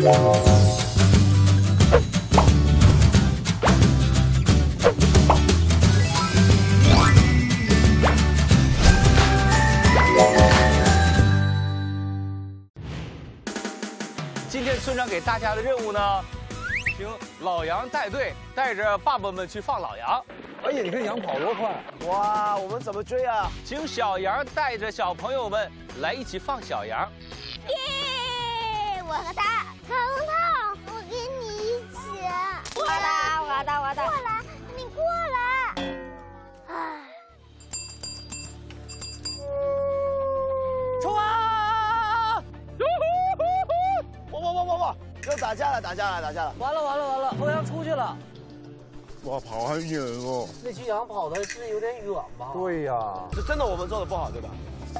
今天村长给大家的任务呢，请老杨带队，带着爸爸们去放老羊。哎呀，你看羊跑多快！哇，我们怎么追啊？请小杨带着小朋友们来一起放小羊。耶！我和他，彤彤，我跟你一起。我的，我的，我的。过来，你过来。唉。冲啊！哇哇哇哇哇！要打架了，打架了，打架了！完了完了完了，欧阳出去了。哇，跑很远哦。那群羊跑的是有点远吧？对呀，是真的我们做的不好，对吧？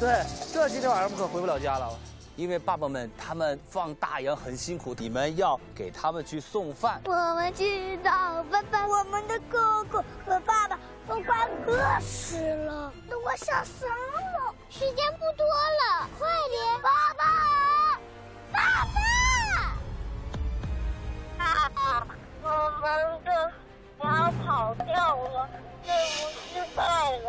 对，这今天晚上不可回不了家了。因为爸爸们他们放大羊很辛苦，你们要给他们去送饭。我们知道爸爸，我们的哥哥和爸爸都快饿死了，都快下山了，时间不多了，快点，爸爸，爸爸！爸爸，我们的羊跑掉了，任务失败了。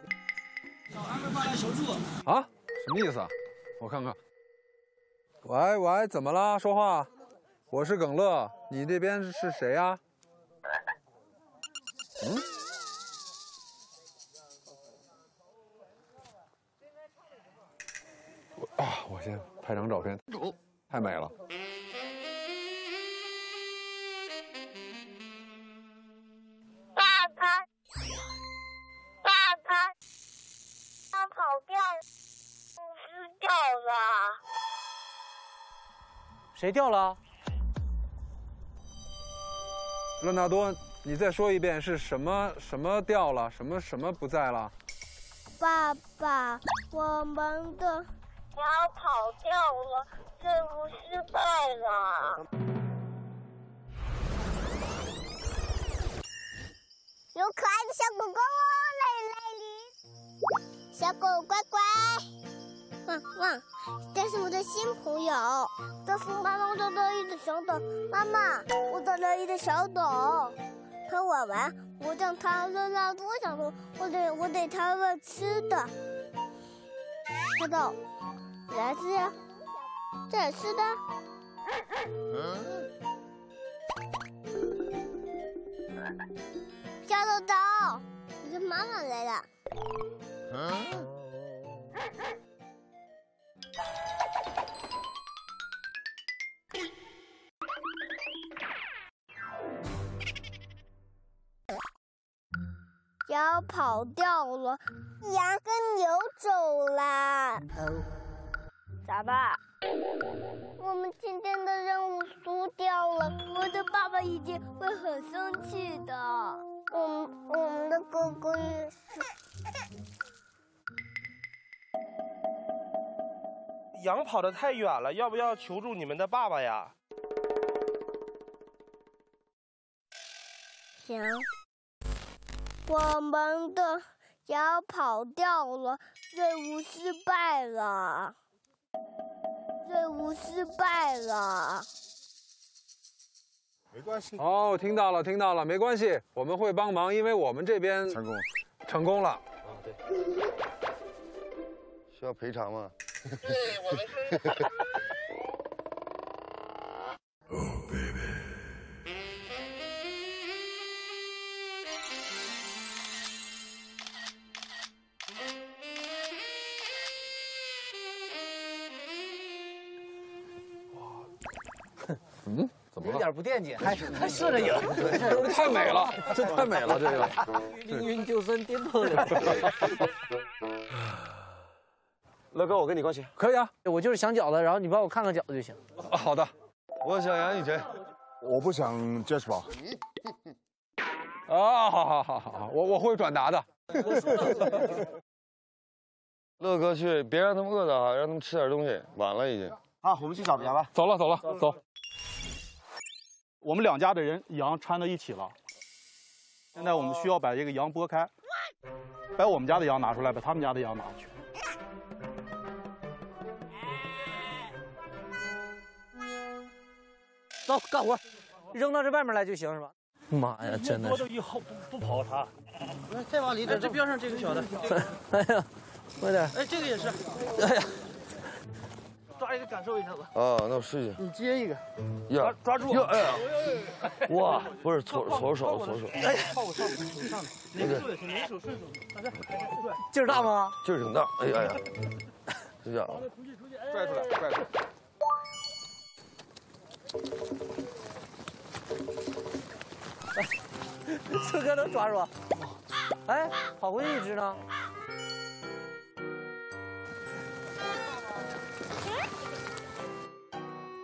啊？什么意思啊？我看看。喂喂，怎么了？说话。我是耿乐，你这边是谁呀、嗯？我啊，我先拍张照片，太美了。了。谁掉了？伦纳多，你再说一遍，是什么什么掉了？什么什么不在了？爸爸，我们的鸟跑掉了，任务失败了。有可爱的小狗狗哦，来来里，小狗乖乖，汪汪，这是我的新朋友，这是妈妈我的乐意的小狗，妈妈，我的乐意的小狗，和我玩，我让它热闹多想说，我得我得它个吃的，小豆，你来吃呀，这也吃的。嗯小豆豆，你的妈妈来了。嗯羊跑掉了，羊跟牛走啦。咋办？我们今天的任务输掉了，我的爸爸一定会很生气的。我们我们的哥哥也是。羊跑得太远了，要不要求助你们的爸爸呀？行，我们的羊跑掉了，任务失败了，任务失败了。没关系。哦，听到了，听到了，没关系，我们会帮忙，因为我们这边成功，成功了。啊，对。需要赔偿吗？对，我们是。oh baby。嗯，怎么了？有点不惦记，还还试着赢，太美了，这太美 了，这个命运就算颠簸了。乐哥，我跟你关系。可以啊，我就是想饺子，然后你帮我看看饺子就行。啊好的。我想杨你谁？我不想 Jasper。啊，好好好好好，我我会转达的。乐哥去，别让他们饿着啊，让他们吃点东西。晚了已经。啊，我们去找羊吧。走了走了走。我们两家的人羊掺到一起了，现在我们需要把这个羊剥开，把我们家的羊拿出来，把他们家的羊拿去。走，干活，扔到这外面来就行是吧？妈呀，真的是！多就一后不不跑它。再往里点，这边上这个小的，哎呀，快点！哎，这个也是。哎呀，抓一个感受一下吧。啊，那我试一下。你接一个。呀，抓住！呀，哎呀！哇，不是搓搓手，搓手。哎，靠我上，我上。那个你手顺手。大家对。劲儿大吗？劲儿挺大。哎呀呀！这家伙。拽出来，拽出来。这哥能抓住？哎，跑回去一只呢。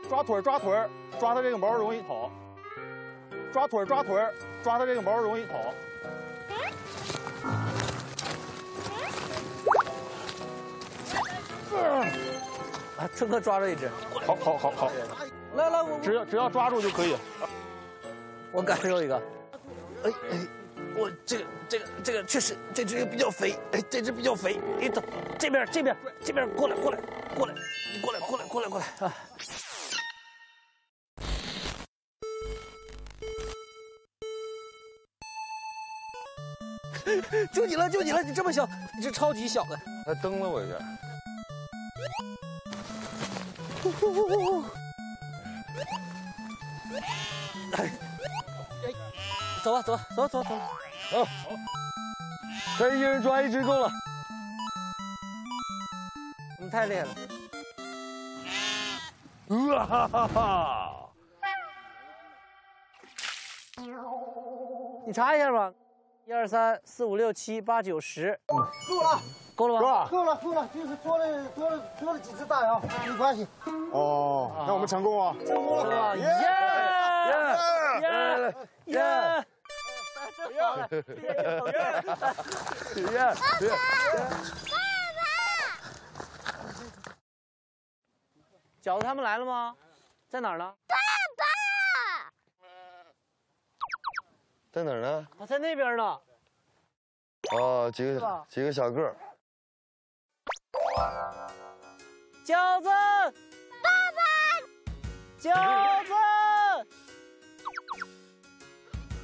抓腿抓腿抓它这个毛容易跑。抓腿抓腿抓它这个毛容易跑。啊，春哥抓着一只。好，好，好，好。来来，我只要只要抓住就可以。我感受一个。哎哎，我这个这个这个确实这只比较肥，哎，这只比较肥。你走，这边这边这边过来过来过来，你过来过来过来过来啊！就你了就你了，你这么小，你这超级小的。还蹬了我一下。哎，走吧，走吧，走走走。好，咱一人抓一只够了。你太厉害了。哇哈哈哈！你查一下吧，一二三四五六七八九十，够了，够了吗？够了，够了，就是多了多了多了几只大羊，没关系。哦，那我们成功啊！成功了！耶耶耶耶！真好了，耶耶！饺子他们来了吗？在哪儿呢？爸爸，在哪儿呢？啊，在那边呢。哦，几个几个小个儿。饺子，爸爸，饺子，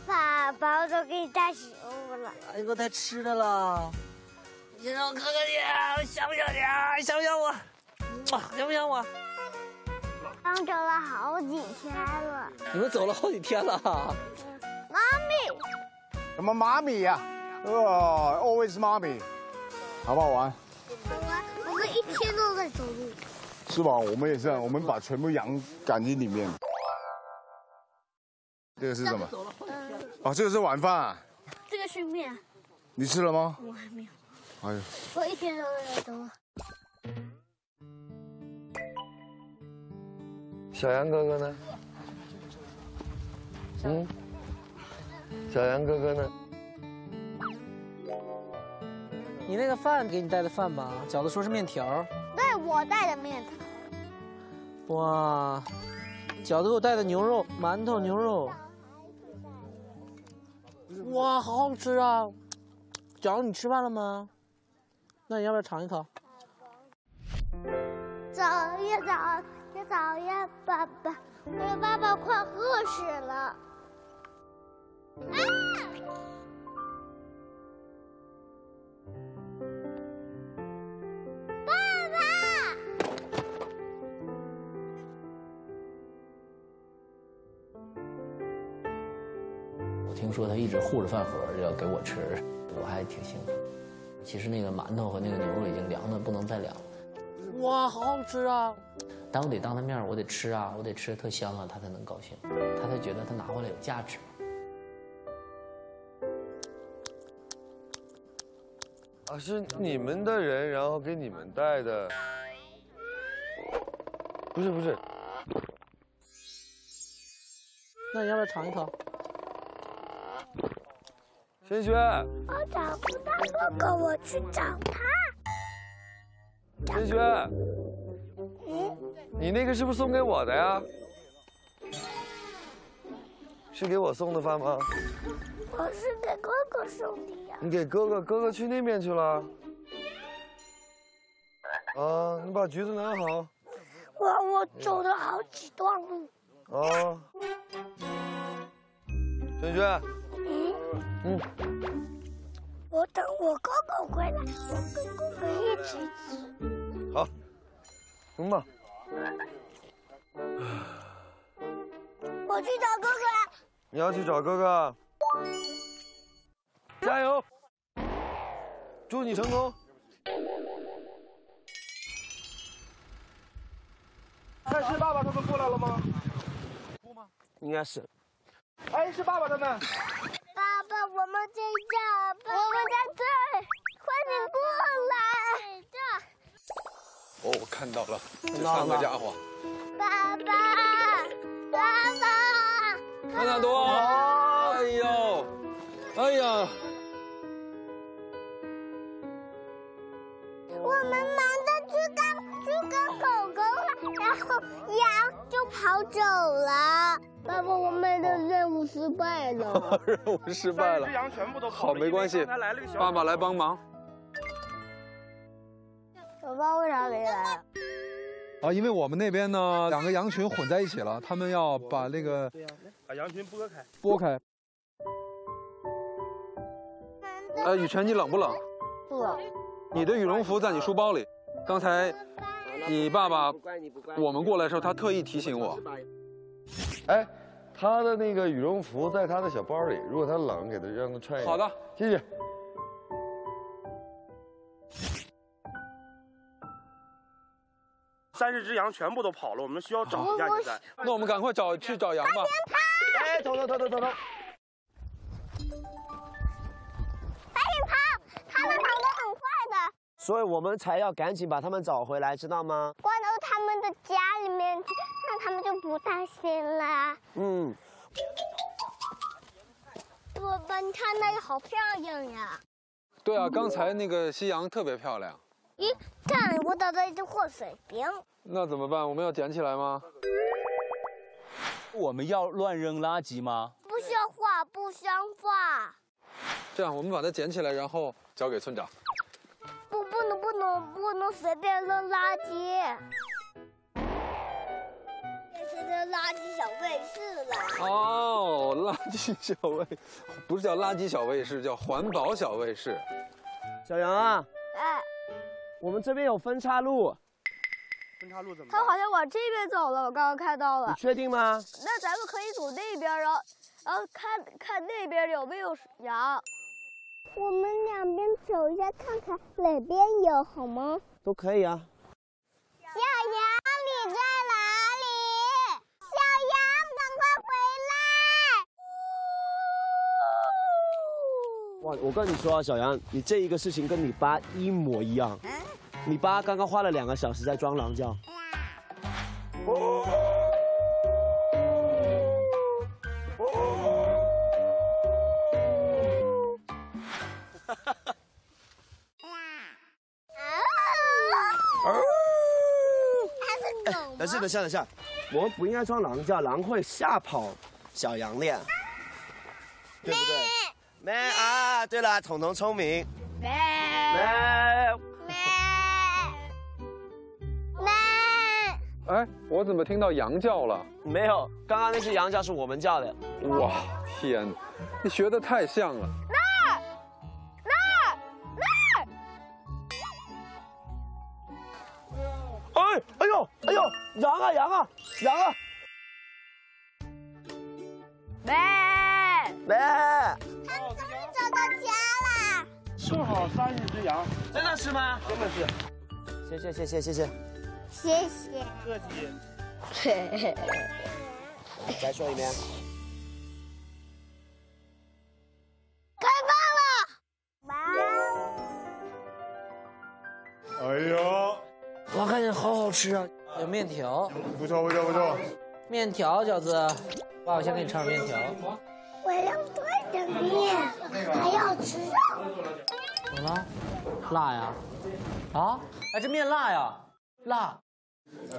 爸爸，我都给你带食物了。哎，给我带吃的了。你让我看看你，想不想你啊？想不想我？想不想我？刚走了好几天了。你们走了好几天了。妈咪。什么妈咪呀？哦，always 妈咪，好不好玩？好玩，我们一天都在走路。是吧？我们也是，我们把全部羊赶进里面。这个是什么？哦，这个是晚饭、啊。这个是面。你吃了吗？我还没有。哎呦，我一天都在走。小杨哥哥呢？嗯，小杨哥哥呢？你那个饭给你带的饭吧？饺子说是面条。对，我带的面条。哇，饺子给我带的牛肉、馒头、牛肉。哇，好好吃啊！饺子，你吃饭了吗？那你要不要尝一口？早呀早呀早呀，爸爸，我的爸爸快饿死了。说他一直护着饭盒要给我吃，我还挺兴奋。其实那个馒头和那个牛肉已经凉的不能再凉了。哇，好好吃啊！但我得当他面，我得吃啊，我得吃的特香啊，他才能高兴，他才觉得他拿回来有价值。啊，是你们的人，然后给你们带的。不是不是，那你要不要尝一口？轩轩，我找不到哥哥，我去找他。轩轩，你那个是不是送给我的呀？是给我送的饭吗？我是给哥哥送的呀。你给哥哥，哥哥去那边去了。啊，你把橘子拿好。我我走了好几段路。啊，轩轩，嗯，我等我哥哥回来，我跟哥哥一起吃。好，行吧。我去找哥哥了。你要去找哥哥，加油！祝你成功。但，是爸爸他们过来了吗？应该是。哎，是爸爸他们。爸爸，我们在这，我们在这，快点过来！这。哦，我看到了，这三个家伙。爸爸，爸爸，看纳多，哎呦，哎呀，我们忙着去跟去跟狗狗了，然后羊就跑走了。爸爸，我们的任务失败了。任务失败了。羊全部都跑好，没关系爸爸来帮忙。我爸为啥没来？啊，因为我们那边呢，两个羊群混在一起了，他们要把那个把羊群拨开。拨开。呃，雨辰，你冷不冷？不冷。你的羽绒服在你书包里。刚才你爸爸我们过来的时候，他特意提醒我。哎，他的那个羽绒服在他的小包里，如果他冷，给他让他穿一下。好的，谢谢。三十只羊全部都跑了，我们需要找一下现在。那我们赶快找去找羊吧。哎，走走走走走走。所以我们才要赶紧把他们找回来，知道吗？关到他们的家里面去，那他们就不担心了。嗯，我爸，你看那个好漂亮呀！对啊，刚才那个夕阳特别漂亮。咦，看我找到一只祸水瓶。那怎么办？我们要捡起来吗？我们要乱扔垃圾吗？不像话，不像话！这样，我们把它捡起来，然后交给村长。不，不能，不能，随便扔垃圾。变成这垃圾小卫士了。哦，垃圾小卫，不是叫垃圾小卫士，叫环保小卫士。小杨啊，哎，我们这边有分岔路，分岔路怎么他好像往这边走了，我刚刚看到了你。确定吗？那咱们可以走那边，然后然后看看那边有没有羊。我们两边走一下，看看哪边有好吗？都可以啊。小羊，你在哪里？小羊，赶快回来！哇，我跟你说啊，小羊，你这一个事情跟你爸一模一样。你爸刚刚花了两个小时在装狼叫。它等下，等下，下，我们不应该装狼叫，狼会吓跑小羊的呀，对不对？咩啊，对了，彤彤聪明。咩哎，我怎么听到羊叫了？没有，刚刚那只羊叫是我们叫的。哇，天哪，你学的太像了。羊啊，喂喂，他们？终于找到家啦！正好三十只羊，真的是吗？真的是。谢谢谢谢谢谢。谢谢。客气。再说一遍。开饭了！哇哎呦，哇，看见好好吃啊！有面条，不错不错不错。面条饺子。爸，我先给你尝尝面条。我要炖的面，还要吃肉。怎么了？辣呀？啊？哎，这面辣呀？辣。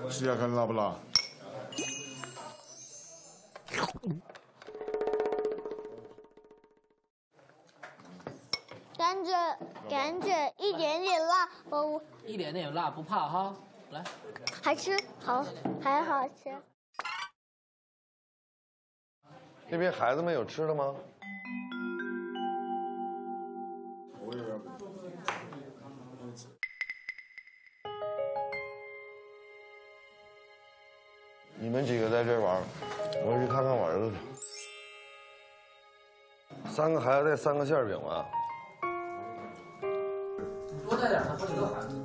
试一下看辣不辣？感觉感觉一点点辣，我一点点辣不怕哈。来，还吃好，还好吃。那边孩子们有吃的吗？你们几个在这玩，我去看看我儿子去。三个孩子带三个馅饼吧。多带点，他好几个孩子。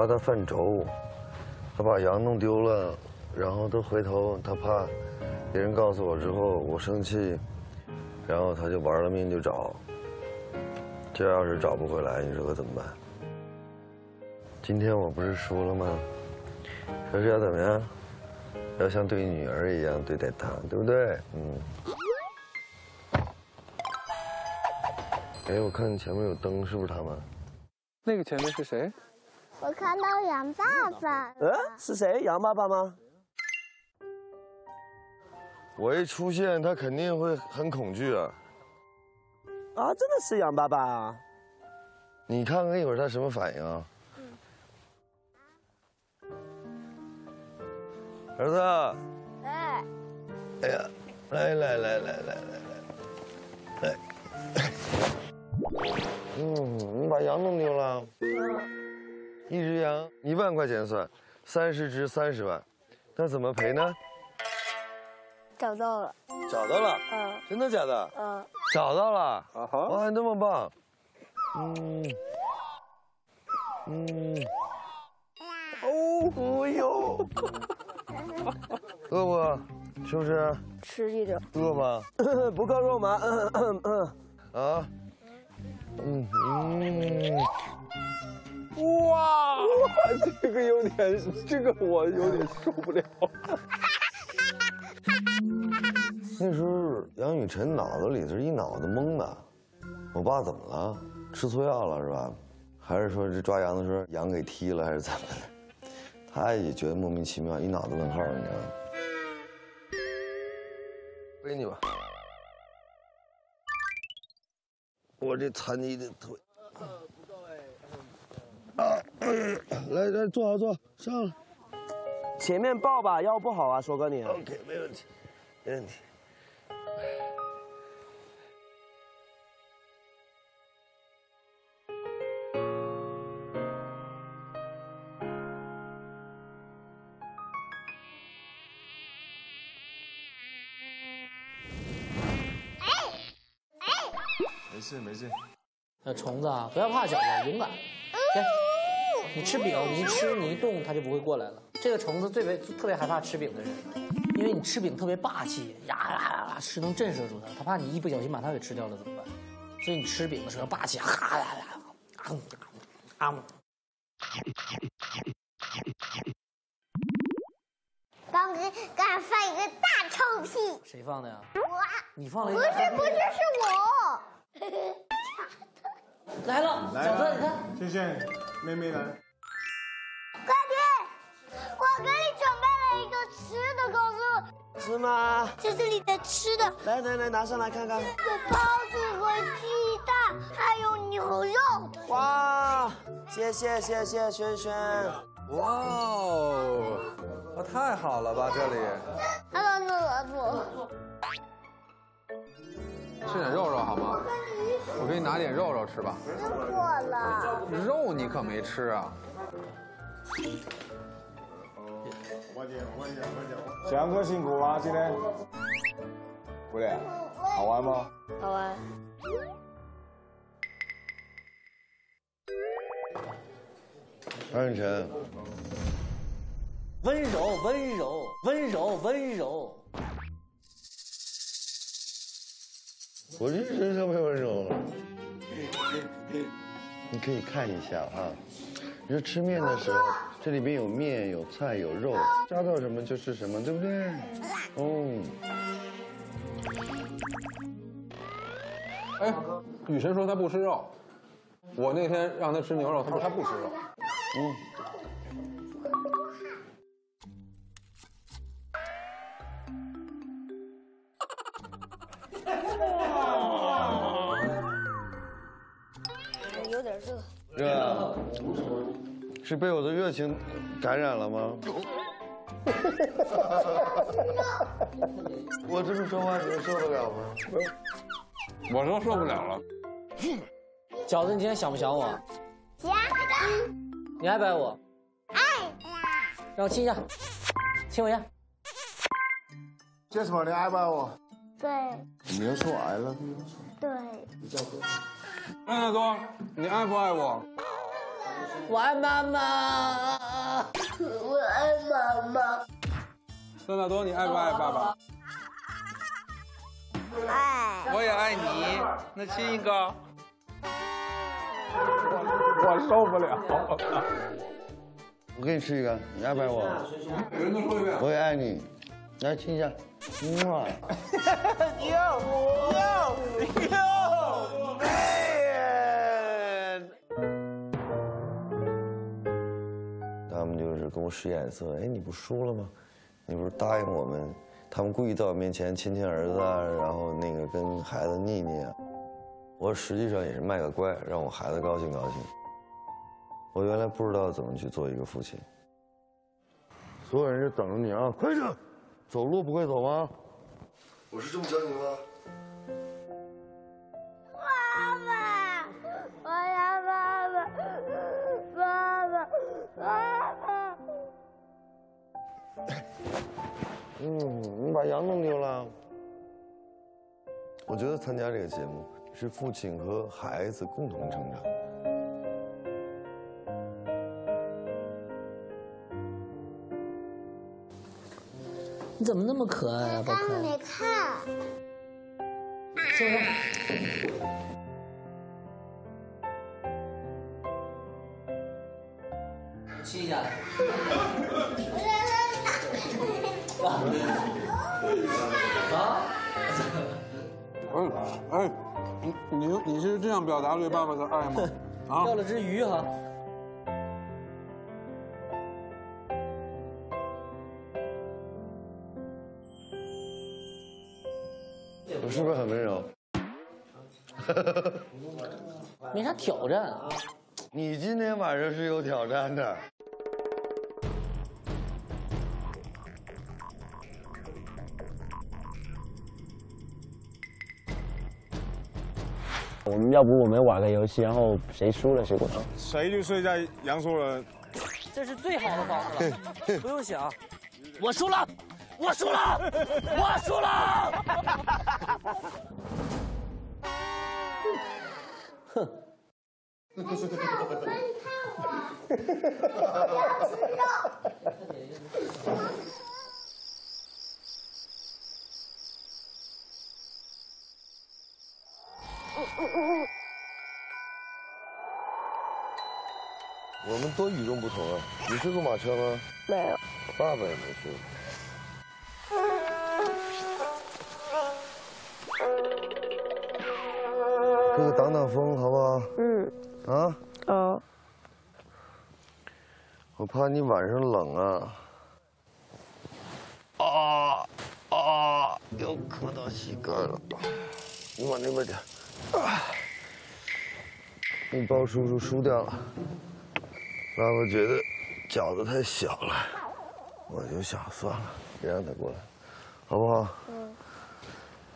怕他犯轴，他把羊弄丢了，然后他回头，他怕别人告诉我之后我生气，然后他就玩了命就找。这要是找不回来，你说可怎么办？今天我不是输了吗？可是要怎么样？要像对女儿一样对待她，对不对？嗯。哎，我看前面有灯，是不是他们？那个前面是谁？我看到羊爸爸。嗯，是谁？羊爸爸吗？我一出现，他肯定会很恐惧啊。啊，真的是羊爸爸啊！你看看一会儿他什么反应啊？儿子。哎。哎呀，来来来来来来来，来。嗯，你把羊弄丢了。一只羊一万块钱算，三十只三十万，那怎么赔呢？找到了。找到了。嗯。真的假的？嗯。找到了。啊哈。哇，那么棒。嗯。嗯。哦，哎呦。饿不？是不是？吃一点。饿吗？不够肉吗？嗯嗯嗯。啊。嗯嗯。哇，这个有点，这个我有点受不了。那时候杨雨辰脑子里头一脑子懵的，我爸怎么了？吃错药了是吧？还是说这抓羊的时候羊给踢了还是怎么的？他也觉得莫名其妙，一脑子问号，你知道吗？背你吧，我这残疾的腿。啊，来来，坐好坐，上来。前面抱吧，腰不好啊，说哥你。OK，没问题，没问题。没事没事。那虫子啊，不要怕，小子，勇敢。给，你吃饼，你一吃你一动，它就不会过来了。这个虫子最别特别害怕吃饼的人，因为你吃饼特别霸气，呀啦啦啦，是能震慑住它。它怕你一不小心把它给吃掉了怎么办？所以你吃饼的时候霸气，哈啦啦，啊啊！刚给刚放一个大臭屁。谁放的呀？我。你放了一不。是不是是我。来了，来小子，你看。倩倩，妹妹来。快点！我给你准备了一个吃的，公主。是吗？这是你的吃的。来来来，拿上来看看。有包子和鸡蛋，还有牛肉。哇，谢谢谢谢轩轩。哇哦，啊太好了吧这里。他到这来坐。吃点肉肉好吗？我给你拿点肉肉吃吧。吃过了。肉你可没吃啊。小杨哥辛苦啊，今天。不累，好玩吗？好玩。张雨晨，温柔，温柔，温柔，温柔。我这人特别温柔。你可以看一下啊，你说吃面的时候，这里面有面、有菜、有肉，加到什么就是什么，对不对？哦。哎，雨神说他不吃肉，我那天让他吃牛肉，他说他不吃肉。嗯。被我的热情感染了吗？我这么说话，你们受得了吗？我都受不了了。饺子，你今天想不想我？想。你爱不爱我？爱。让我亲一下，亲我一下。叫什么？你爱不爱我？对。你要说 I love you。对。安大多，你爱不爱我？我爱妈妈。我爱妈妈。三大东，你爱不爱爸爸？爱。我也爱你，那亲一个。我受不了。我给你吃一个，你爱不爱我？我也爱你，来亲一下。哇！哟哟哟跟我使眼色，哎，你不输了吗？你不是答应我们？他们故意在我面前亲亲儿子啊，然后那个跟孩子腻腻啊。我实际上也是卖个乖，让我孩子高兴高兴。我原来不知道怎么去做一个父亲。所有人就等着你啊，快点！走路不会走吗？我是这么教你的吗？爸爸，我要爸爸，爸爸，爸爸。嗯，你把羊弄丢了。我觉得参加这个节目是父亲和孩子共同成长。你怎么那么可爱啊，宝刚可刚没看。亲我一下。亲一下。哎哎，你你你是这样表达对爸爸的爱吗？啊？钓了只鱼哈。我是不是很温柔？没啥挑战啊。你今天晚上是有挑战的。我们要不我们玩个游戏，然后谁输了谁滚。谁就睡在杨树人。这是最好的方式了，不用想。我输了，我输了，我输了。哼。你看我，你看我，我要吃肉。我们多与众不同啊！你睡过马车吗？没有。爸爸也没睡。哥哥挡挡风好不好？嗯。啊？哦。我怕你晚上冷啊。啊啊！又磕到膝盖了。你往那边点。啊！你包叔叔输掉了。爸爸觉得饺子太小了，我就想算了，别让他过来，好不好？嗯。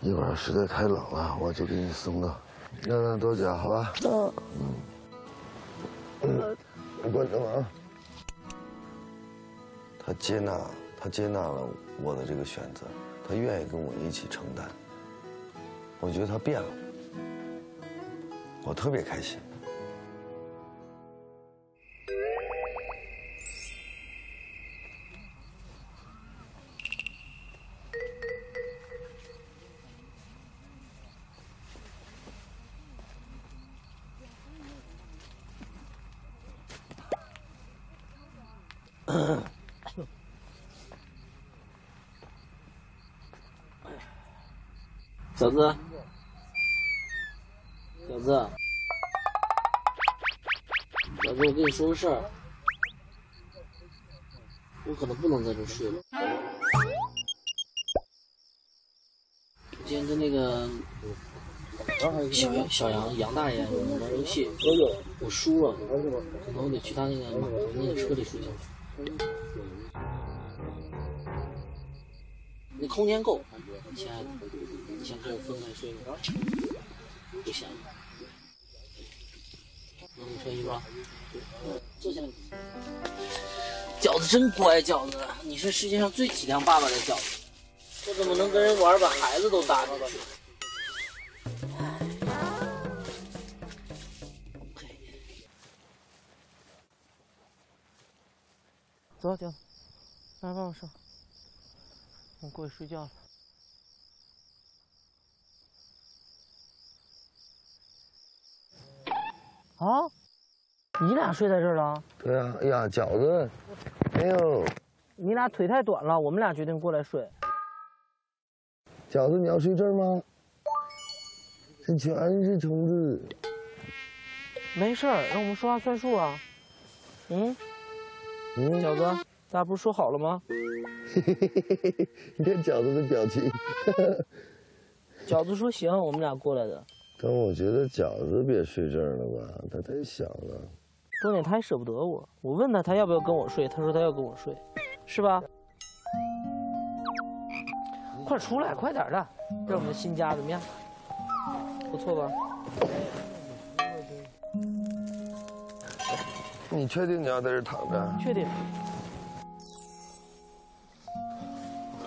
一会儿实在太冷了，我就给你送到让让多家，好吧？嗯。嗯。你关灯啊。他接纳他接纳了我的这个选择，他愿意跟我一起承担。我觉得他变了，我特别开心。嫂子，说个事儿，我可能不能在这睡了。我今天跟那个小杨小杨杨大爷我们玩游戏，我输了，可能我得去他那个那个车里睡觉。那空间够，亲爱的，你想跟我分开睡吗？不想。那你睡一吧。坐下。饺子真乖，饺子，你是世界上最体谅爸爸的饺子。这怎么能跟人玩，把孩子都搭进去？走，饺子，来帮我上。我过去睡觉了。啊？你俩睡在这儿了？对啊，哎呀，饺子，哎呦，你俩腿太短了，我们俩决定过来睡。饺子，你要睡这儿吗？这全是虫子。没事儿，让我们说话算数啊。嗯。嗯。饺子，大家不是说好了吗？你看饺子的表情。饺子说行，我们俩过来的。但我觉得饺子别睡这儿了吧，他太小了。重点他还舍不得我，我问他他要不要跟我睡，他说他要跟我睡，是吧？快出来，快点的！这我们的新家怎么样？不错吧？你确定你要在这躺着？确定。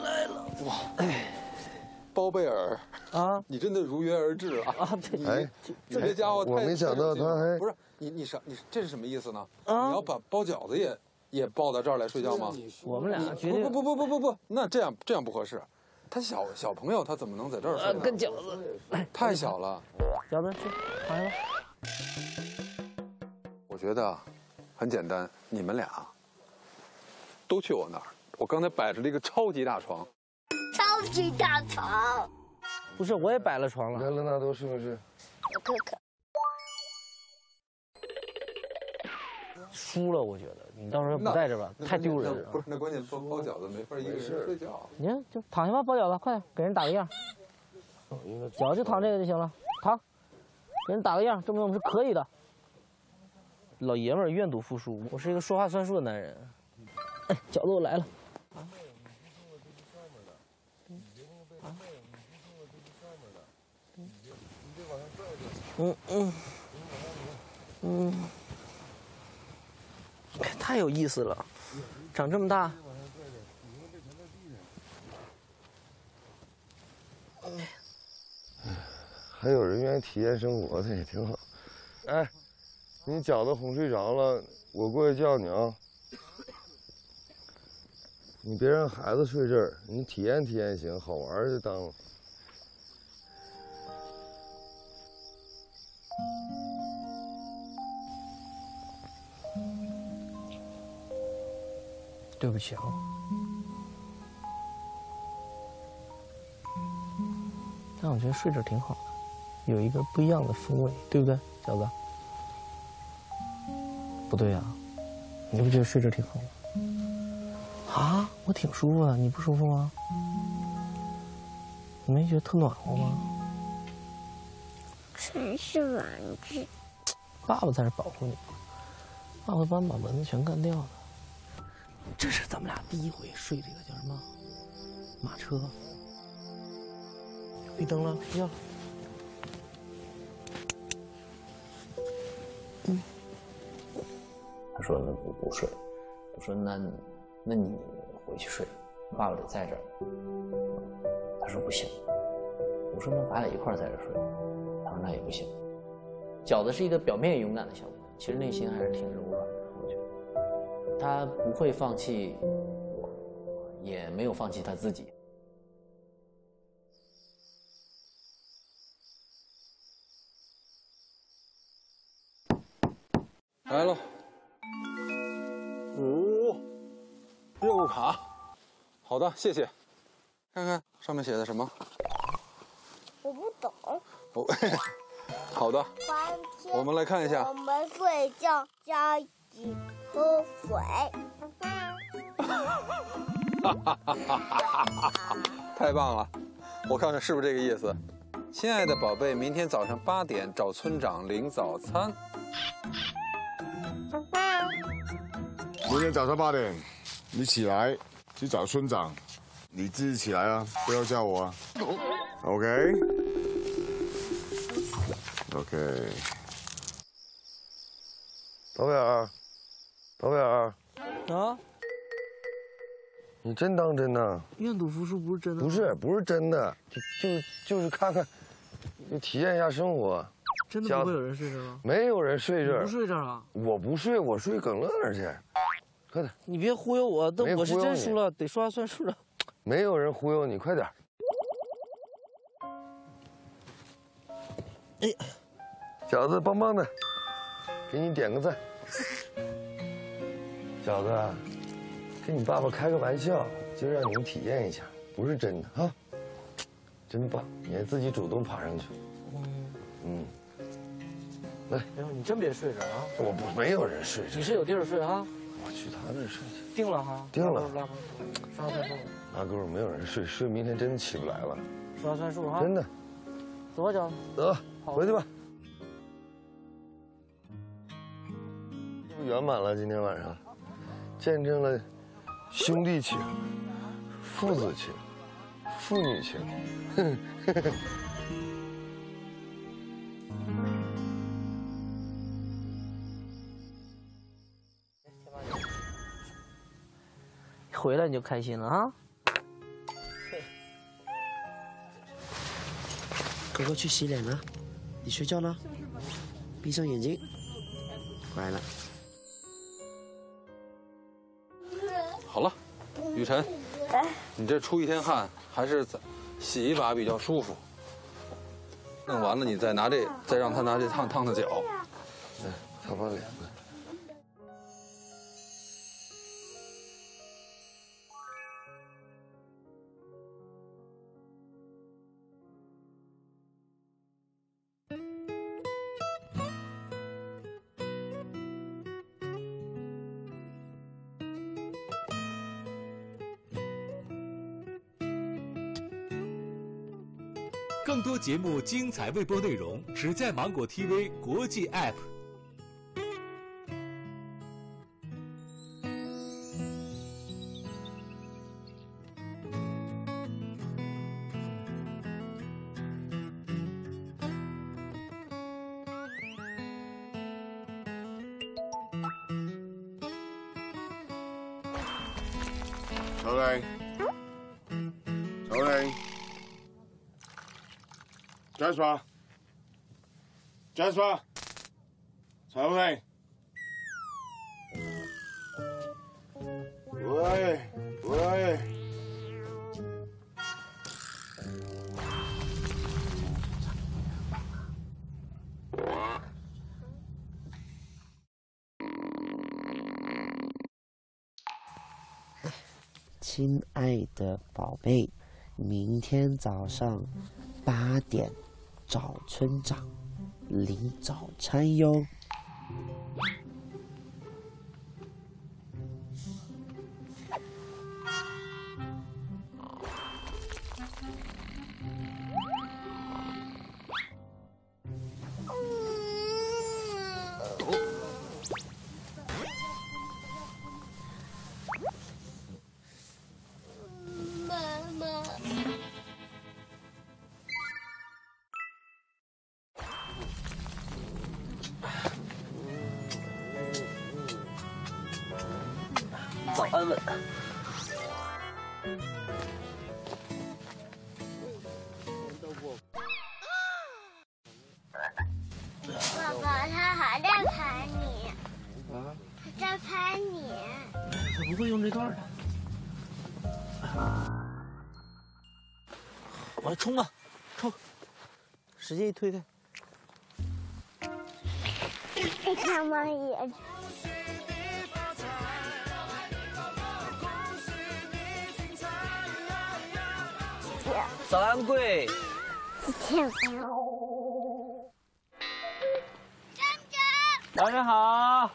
来了，哇，哎，包贝尔啊，你真的如约而至啊！啊，对，哎，你这家伙我没想到他还不是你，你啥你这是什么意思呢？啊你要把包饺子也也抱到这儿来睡觉吗？我们俩绝对不不不不不不，那这样这样不合适。他小小朋友，他怎么能在这儿睡？跟饺子，太小了。饺子去躺下吧。我觉得很简单，你们俩都去我那儿。我刚才摆着了一个超级大床，超级大床。不是，我也摆了床了。莱伦纳多是不是？我看看。输了，我觉得你到时候不在这吧，太丢人了。不是，那关键包包饺子没法一个人睡觉。你看，就躺下吧，包饺子，快点给人打个样。饺子就躺这个就行了，躺，给人打个样，证明我们是可以的。老爷们儿愿赌服输，我是一个说话算数的男人。哎，饺子我来了。嗯嗯嗯，太有意思了，长这么大。还有人愿意体验生活的也挺好。哎，你饺子哄睡着了，我过去叫你啊。你别让孩子睡这儿，你体验体验行，好玩儿就当了。对不起啊。但我觉得睡这儿挺好的，有一个不一样的风味，对不对，小子？不对啊、你不觉得睡这儿挺好吗？啊，我挺舒服的，你不舒服吗？你没觉得特暖和吗？全是蚊子。爸爸在这保护你，爸爸会帮你把蚊子全干掉的。这是咱们俩第一回睡这个叫什么马车。闭灯了，睡觉。他说那不不睡，我说那你那你回去睡，爸爸得在这儿。他说不行。我说那咱俩一块儿在这儿睡。他说那也不行。饺子是一个表面勇敢的小姑娘，其实内心还是挺柔。得她不会放弃我，也没有放弃他自己。来了。哦，业务卡，好的，谢谢。看看上面写的什么？我不懂。哦，好的。我们来看一下我们睡觉加几喝水。太棒了！我看看是不是这个意思。亲爱的宝贝，明天早上八点找村长领早餐。明天早上八点，你起来去找村长，你自己起来啊，不要叫我啊。OK。OK。宝贝儿，宝贝儿，啊，你真当真呢？愿赌服输不是真的。不是，不是真的，就就就是看看，就体验一下生活。真的不会有人睡这儿吗？没有人睡这儿。不睡这儿啊？我不睡，我睡耿乐那儿去。快点！你别忽悠我，我是真输了，得说话算数了。没有人忽悠你，快点！哎，饺子棒棒的，给你点个赞。饺子，跟你爸爸开个玩笑，就让你们体验一下，不是真的啊！真棒，你还自己主动爬上去。嗯，来，哎呦，你真别睡着啊！我不没有人睡着你是有地儿睡啊？我去他那儿睡去。定了哈。定了拉钩，拉钩没有人睡，睡明天真的起不来了，说话算数哈。真的。走吧，饺子。走，回去吧。又圆满了，今天晚上，见证了兄弟情、父子情、父女情。回来你就开心了啊！哥哥去洗脸了，你睡觉了，闭上眼睛，乖了。雨辰，你这出一天汗，还是洗一把比较舒服。弄完了，你再拿这，再让他拿这烫烫烫脚。来，擦把脸。节目精彩未播内容，只在芒果 TV 国际 App。哎，明天早上八点找村长领早餐哟。会用这段的。我来冲啊，冲！使劲一推开。你看嘛也。早安贵。天早上好。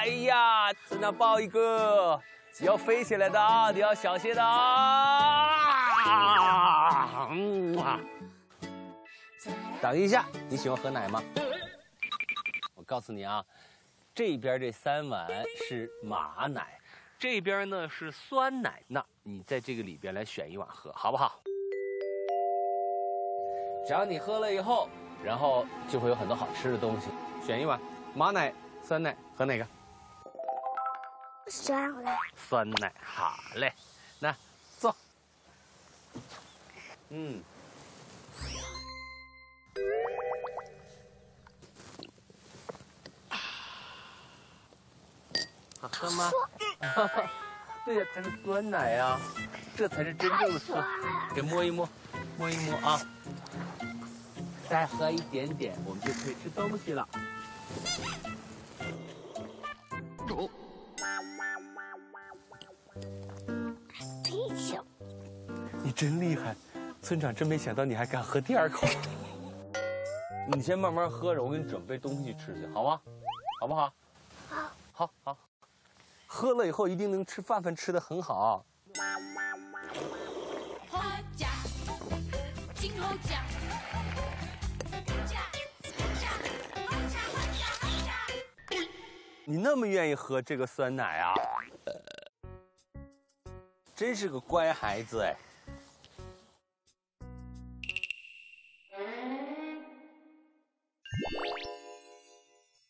哎呀，村长抱一个，要飞起来的啊，你要小心的啊！啊。等一下，你喜欢喝奶吗？我告诉你啊，这边这三碗是马奶，这边呢是酸奶，那你在这个里边来选一碗喝，好不好？只要你喝了以后，然后就会有很多好吃的东西。选一碗马奶、酸奶，喝哪个？酸奶。酸奶，好嘞，那坐。嗯。好喝吗？对呀，它是酸奶呀，这才是真正的酸。给摸一摸，摸一摸啊。再喝一点点，我们就可以吃东西了。真厉害，村长真没想到你还敢喝第二口。你先慢慢喝着，我给你准备东西吃去，好吗？好不好？好。好好。喝了以后一定能吃饭饭吃的很好。你那么愿意喝这个酸奶啊？真是个乖孩子哎。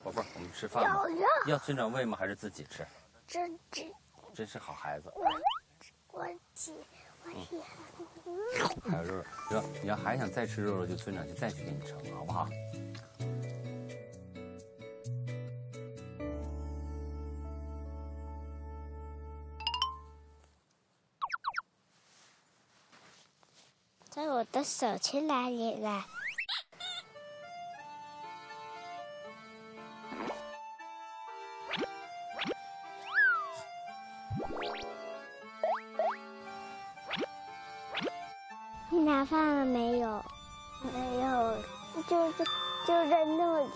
宝贝儿，我们吃饭吧。要村长喂吗？还是自己吃？真真。真是好孩子。我我喜我喜还有肉肉，哥，你要还想再吃肉肉，就村长就再去给你盛，好不好？在我的手去哪里了？你拿饭了没有？没有，就就就在那里。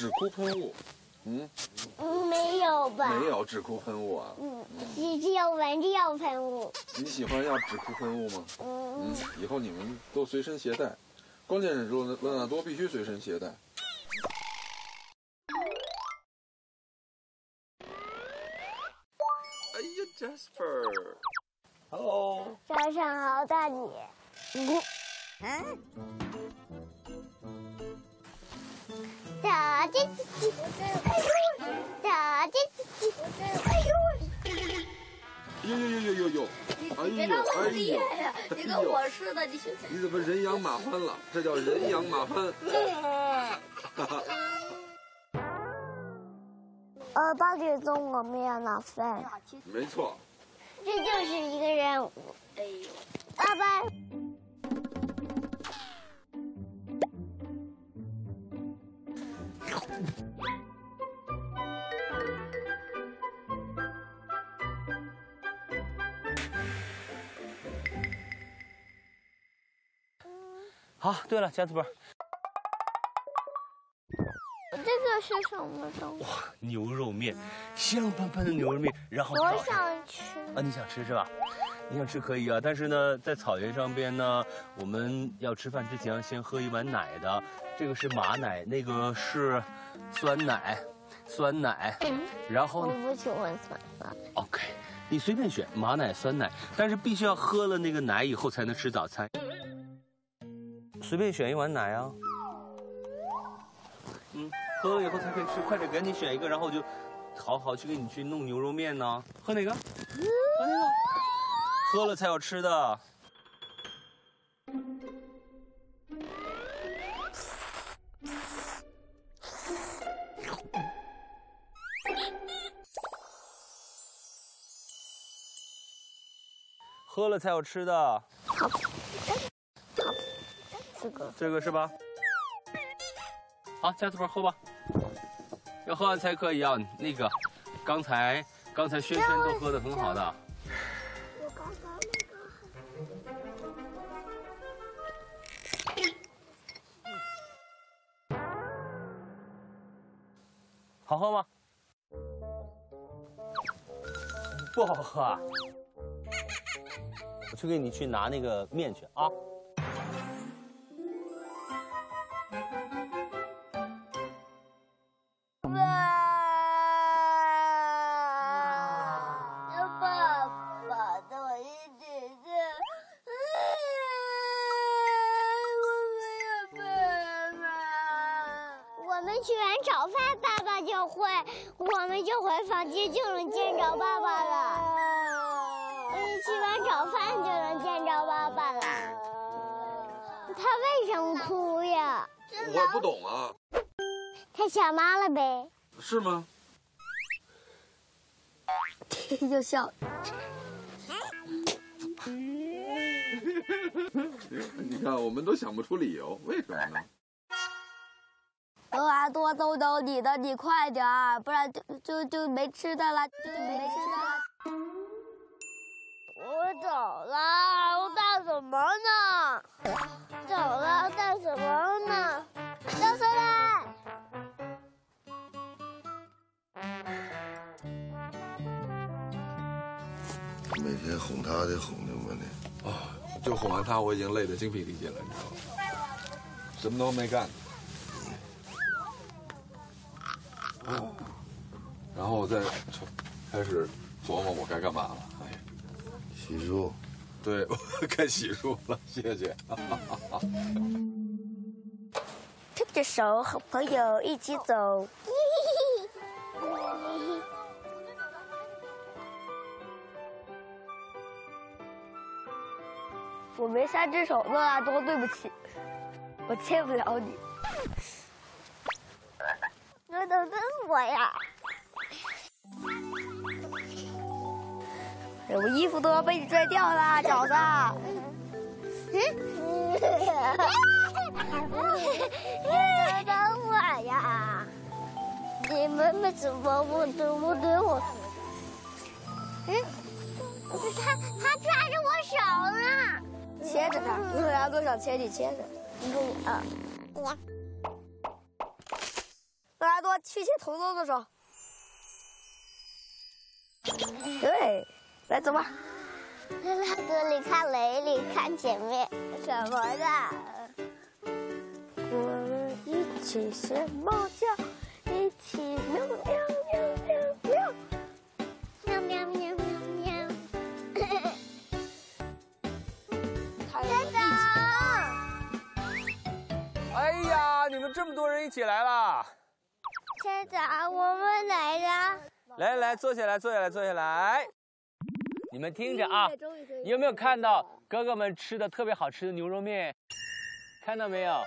有没有止哭喷雾？嗯，没有吧？没有止哭喷雾啊。嗯，只有蚊子要喷雾。你喜欢要止哭喷雾吗？嗯。以后你们都随身携带，关键是罗罗纳多必须随身携带。哎呀，Jasper，Hello。早上好，大姐。嗯。大姐姐，大姐姐，哎呦！哟，呦呦呦呦呦！哎呦别当我哎呦！你跟我似的，你学。你怎么人仰马翻了？这叫人仰马翻。呃，八点钟我们要拿饭，没错。这就是一个任务。哎呦，拜拜。好，对了，加子波，这个是什么东西？哇牛肉面，香喷喷的牛肉面，然后我想吃。啊，你想吃是吧？你想吃可以啊，但是呢，在草原上边呢，我们要吃饭之前要先喝一碗奶的，这个是马奶，那个是酸奶，酸奶，然后呢我不喜欢酸奶。，OK，你随便选马奶、酸奶，但是必须要喝了那个奶以后才能吃早餐。随便选一碗奶啊，嗯，喝了以后才可以吃，快点赶紧选一个，然后我就好好去给你去弄牛肉面呢。喝哪个？喝那个。喝了才有吃的。喝了才有吃的，这个这个是吧？好，加子波喝吧，要喝完才可以啊。那个，刚才刚才轩轩都喝的很好的。好喝吗？不好喝啊！我去给你去拿那个面去啊。我也不懂啊，他想妈了呗。是吗？就笑。你看，我们都想不出理由，为什么呢？鹅耳朵都都你的，你快点儿，不然就就就没吃的了，就没吃的了。我走了，我干什么呢？走了，干什么呢？每天哄他得哄的我的。啊，就哄完他，我已经累得精疲力尽了，你知道吗？什么都没干。哦，然后我再开始琢磨我该干嘛了。哎，洗漱。对，我该洗漱了，谢谢。牵着手和朋友一起走。我没三只手，诺亚多，对不起，我欠不了你。那等等我呀！哎我衣服都要被你拽掉了，脚上。等等我呀！你们为什么不对不对我？嗯，他他抓着我手呢。牵着它，诺亚多想切你，切着。啊，诺拉多去牵彤彤的手。对，来走吧。拉多，你看雷，你看前面什么的？我们一起学猫叫，一起喵喵喵。喵喵喵喵喵。多人一起来了！站长，我们来了。来来来，坐下来，坐下来，坐下来。你们听着啊，你有没有看到哥哥们吃的特别好吃的牛肉面？看到没有？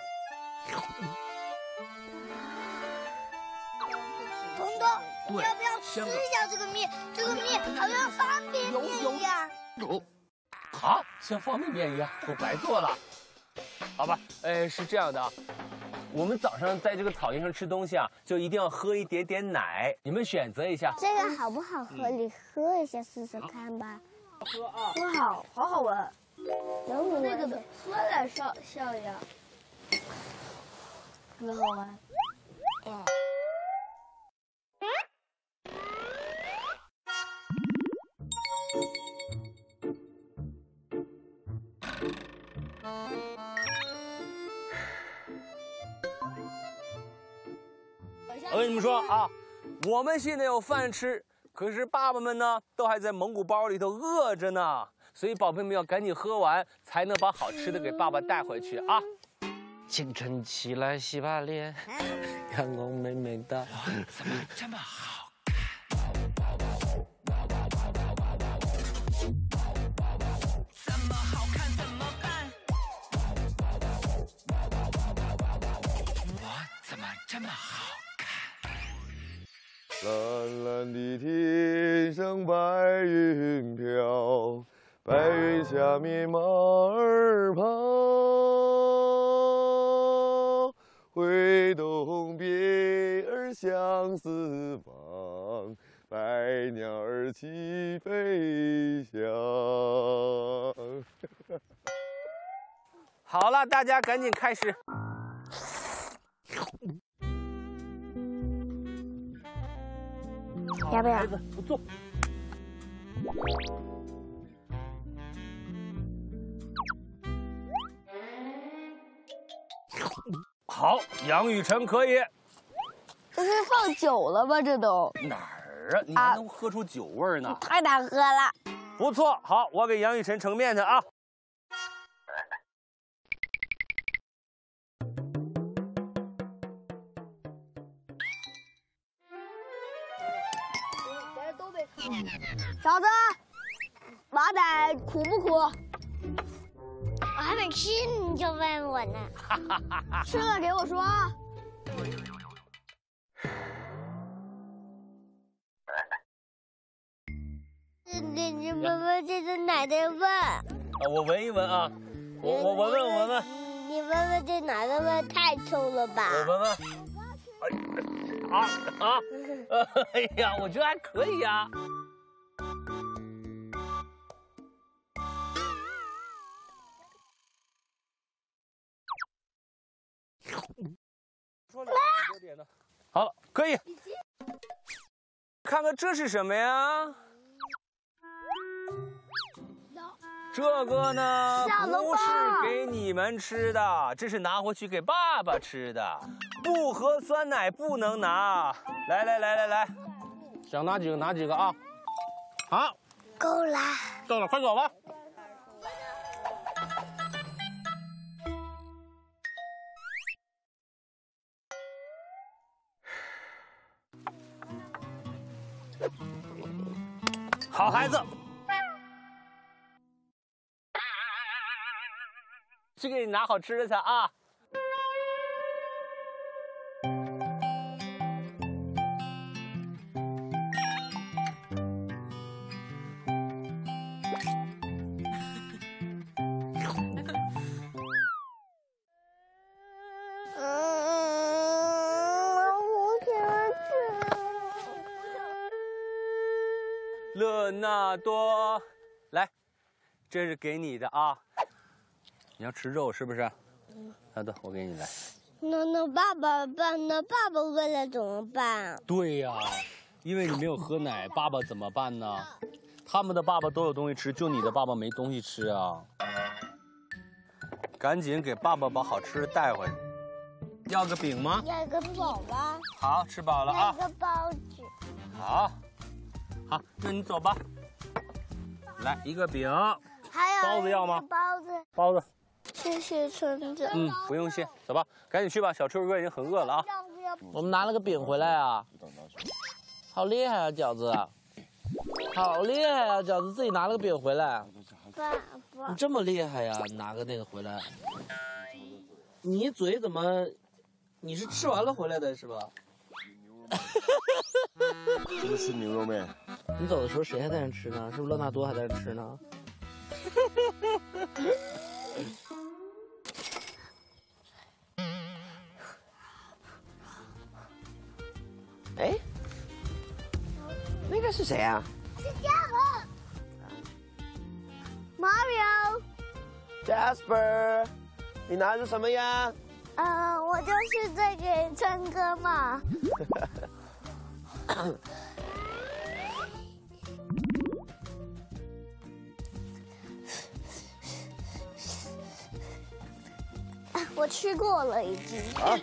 彤彤，你要不要吃一下这个面？这个面好像方便面一样。好，像方便面一样，我白做了。好吧，哎，是这样的啊，我们早上在这个草原上吃东西啊，就一定要喝一点点奶。你们选择一下，这个好不好喝？你喝一下试试看吧。好喝啊，不好，好好闻。那个的酸奶像像一样，特别好闻。嗯。你们说啊，我们现在有饭吃，可是爸爸们呢都还在蒙古包里头饿着呢，所以宝贝们要赶紧喝完，才能把好吃的给爸爸带回去啊。清晨起来洗把脸，阳光美美的，怎么这么好？怎么好看怎么办？我怎么这么好？蓝蓝的天上白云飘，白云下面马儿跑，挥动鞭儿向四方，百鸟儿齐飞翔。好了，大家赶紧开始。要不要孩子，不坐。好，杨雨晨可以。这是放酒了吧？这都哪儿啊？你还能喝出酒味儿呢？太难喝了。不错，好，我给杨雨晨盛面去啊。马仔苦不苦？我还没吃你就问我呢。吃了给我说。你你闻闻这个奶的味儿。啊，我闻一闻啊，我我闻闻闻闻。你闻闻这奶的味儿太臭了吧？我闻闻。啊啊！哎呀，我觉得还可以呀。好了，可以。看看这是什么呀？这个呢，不是给你们吃的，这是拿回去给爸爸吃的。不喝酸奶不能拿。来来来来来，想拿几个拿几个啊！好，够了，够了，快走吧。孩子，去给你拿好吃的去啊！这是给你的啊。你要吃肉是不是？嗯。好的，我给你来。那那爸爸爸，那爸爸饿了怎么办？对呀，因为你没有喝奶，爸爸怎么办呢？他们的爸爸都有东西吃，就你的爸爸没东西吃啊。赶紧给爸爸把好吃的带回来。要个饼吗？要个饼吧。好吃饱了啊。要个包子。好。好，那你走吧。来一个饼，还有包子要吗？包子，包子。谢谢村长。嗯，不用谢，走吧，赶紧去吧。小臭哥已经很饿了啊。我们拿了个饼回来啊。好厉害啊，饺子！好厉害啊！饺子自己拿了个饼回来，爸爸你这么厉害呀、拿个那个回来。你嘴怎么？你是吃完了回来的是吧？是不是吃牛肉面？你走的时候谁还在那吃呢？是不是乐纳多还在那吃呢？哎，那个是谁啊？是家伙，Mario。Jasper，你拿着什么呀？嗯，我就是在给唱歌嘛。我吃过了已经。啊？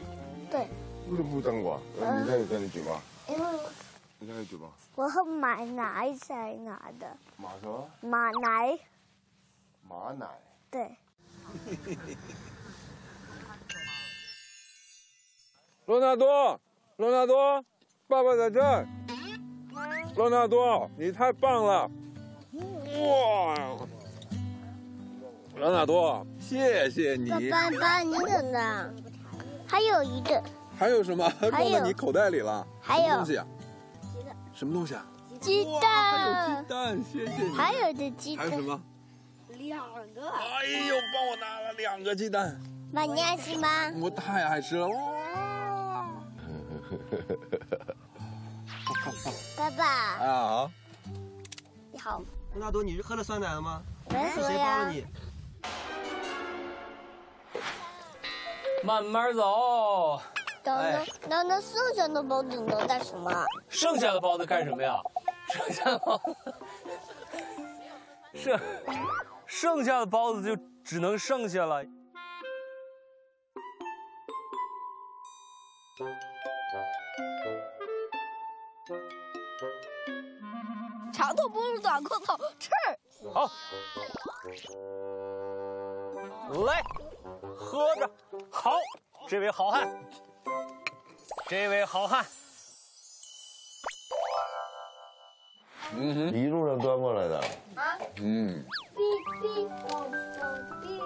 对，为什么不当我？那你看你在你嘴巴，因为你看你嘴巴，我和买奶才拿的。马什么？马奶，马奶。对。罗纳多，罗纳多，爸爸在这儿。罗纳多，你太棒了！哇，罗纳多，谢谢你。爸爸爸，你等等，还有一个还有什么？还有放在你口袋里了？还有什么东西啊？什么东西啊？鸡蛋，还有鸡，蛋，谢谢你。还有的鸡蛋。还有什么？两个。哎呦，帮我拿了两个鸡蛋，妈，你爱吃吗？我太爱吃了。哇！爸爸，啊，你好。罗纳多，你是喝了酸奶了吗？没是谁帮喝呀了。你？慢慢走。等哎等，那那剩下的包子能干什么？剩下的包子干什么呀？剩下的包子，剩剩下的包子就只能剩下了。长头不如短裤头，吃。好，来，喝着。好，这位好汉，这位好汉，嗯哼，一路上端过来的。啊嗯，哔哔啵啵哔。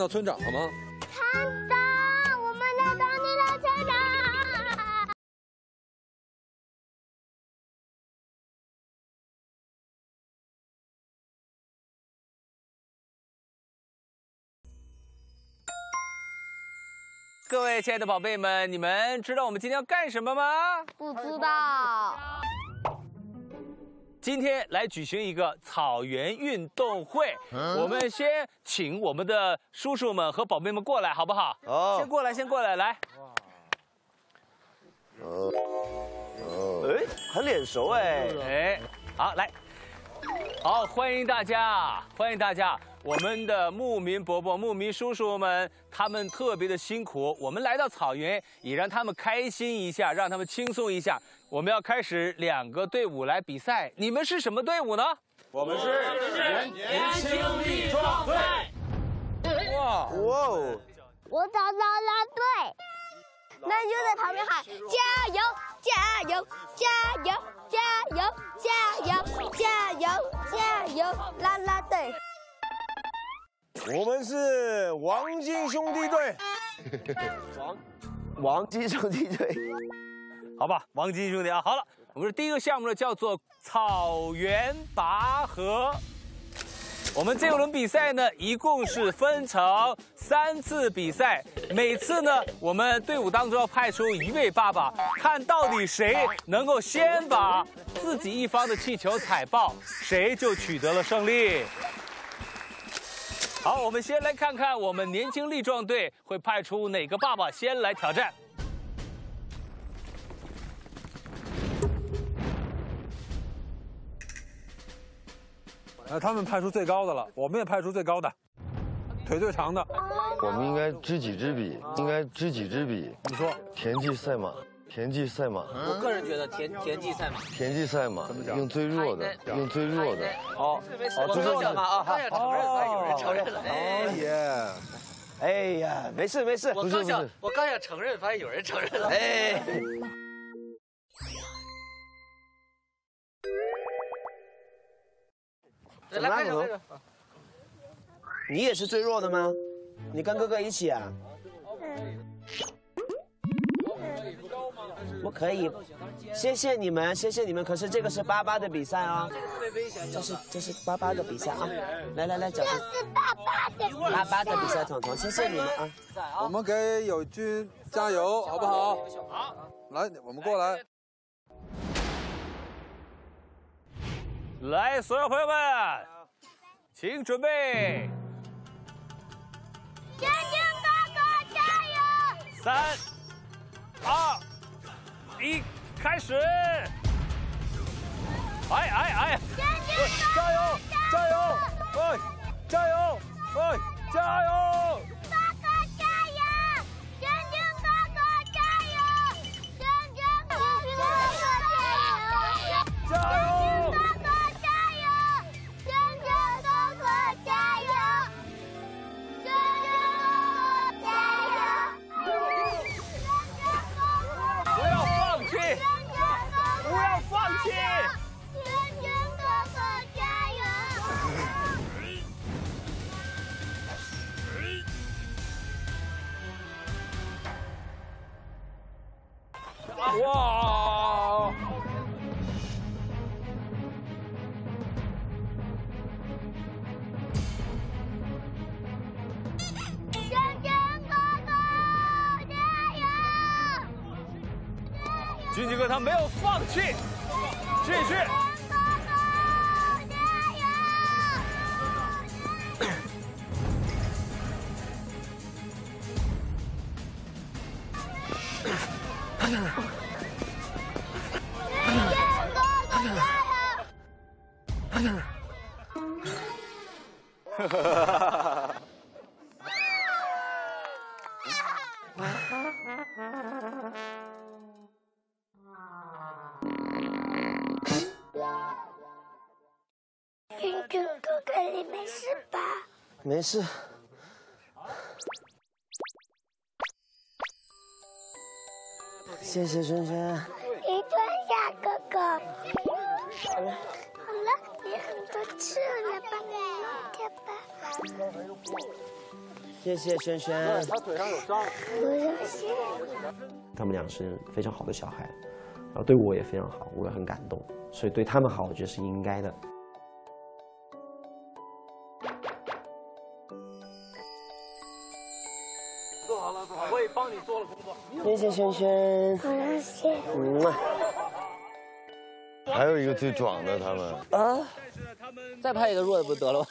到村长了吗？看到，我们来到你的村长。各位亲爱的宝贝们，你们知道我们今天要干什么吗？不知道。今天来举行一个草原运动会，我们先请我们的叔叔们和宝贝们过来，好不好？哦先过来，先过来，来。哦哦，哎，很脸熟哎。哎，好，来，好，欢迎大家，欢迎大家。我们的牧民伯伯、牧民叔叔们，他们特别的辛苦。我们来到草原，也让他们开心一下，让他们轻松一下。我们要开始两个队伍来比赛，你们是什么队伍呢？我们是年年轻力壮队。哇哇哦！我找到啦队，那你就在旁边喊加油，加油，加油，加油，加油，加油，加油，啦啦队。我们是王金兄弟队。王王金兄弟队。好吧，王金兄弟啊，好了，我们第一个项目呢，叫做草原拔河。我们这一轮比赛呢，一共是分成三次比赛，每次呢，我们队伍当中要派出一位爸爸，看到底谁能够先把自己一方的气球踩爆，谁就取得了胜利。好，我们先来看看我们年轻力壮队会派出哪个爸爸先来挑战。呃，他们派出最高的了，我们也派出最高的，腿最长的。我们应该知己知彼，应该知己知彼。你说，田忌赛马，田忌赛马，我个人觉得田田忌赛马，田忌赛马，用最弱的，用最弱的。哦，我刚想承认，发现有人承认了。哦耶！哎呀，没事没事，我刚想，我刚想承认，发现有人承认了。哎，来开始开始。你也是最弱的吗？你跟哥哥一起啊？不可以，谢谢你们，谢谢你们。可是这个是爸爸的比赛啊，这是这是爸爸的比赛啊！来来来，脚这是爸爸的爸爸的比赛，彤彤，谢谢你们啊！我们给友军加油，好不好？好，来，我们过来。来，所有朋友们，请准备。天天哥哥加油！三、二、一，开始！哎哎哎！加油！加油！哎，加油！哎，加油！他没有放弃，继续。没事。谢谢轩轩。你蹲下，哥哥。好了，好了，你很多次了吧？明天吧。谢谢轩轩。他腿上有伤。不用谢。他们俩是非常好的小孩，然后对我也非常好，我也很感动，所以对他们好，我觉得是应该的。谢谢轩轩。谢。嗯啊。还有一个最壮的，他们啊，再拍一个弱的不得了吗？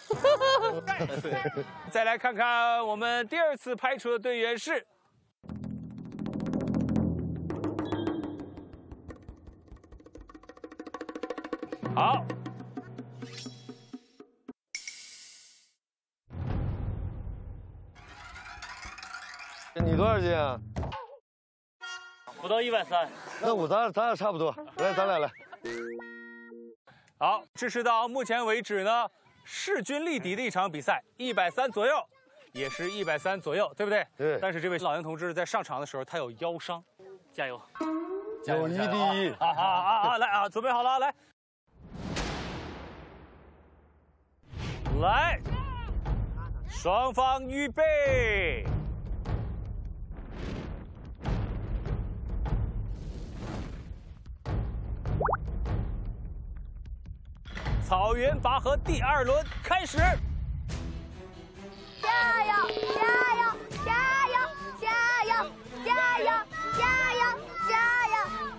再来看看我们第二次拍出的队员是。好，你多少斤啊？不到一百三。那我咱俩咱俩差不多，来咱俩来。好，这是到目前为止呢势均力敌的一场比赛，一百三左右，也是一百三左右，对不对？对。但是这位老杨同志在上场的时候他有腰伤，加油！友谊第一。啊啊啊啊！来啊，准备好了，来，来，双方预备。草原拔河第二轮开始。加油！加油！加油！加油！加油！加油！加油！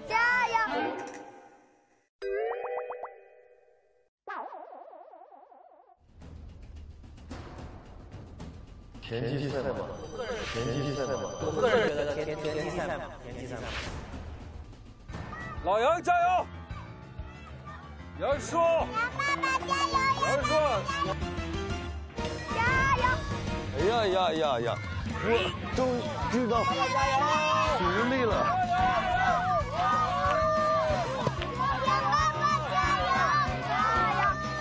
加油！田忌赛马，田忌赛马。我个人觉得田田忌赛马，田忌赛马。老杨加油！杨叔，杨叔，加油！哎呀呀呀呀！我终于知道实力了。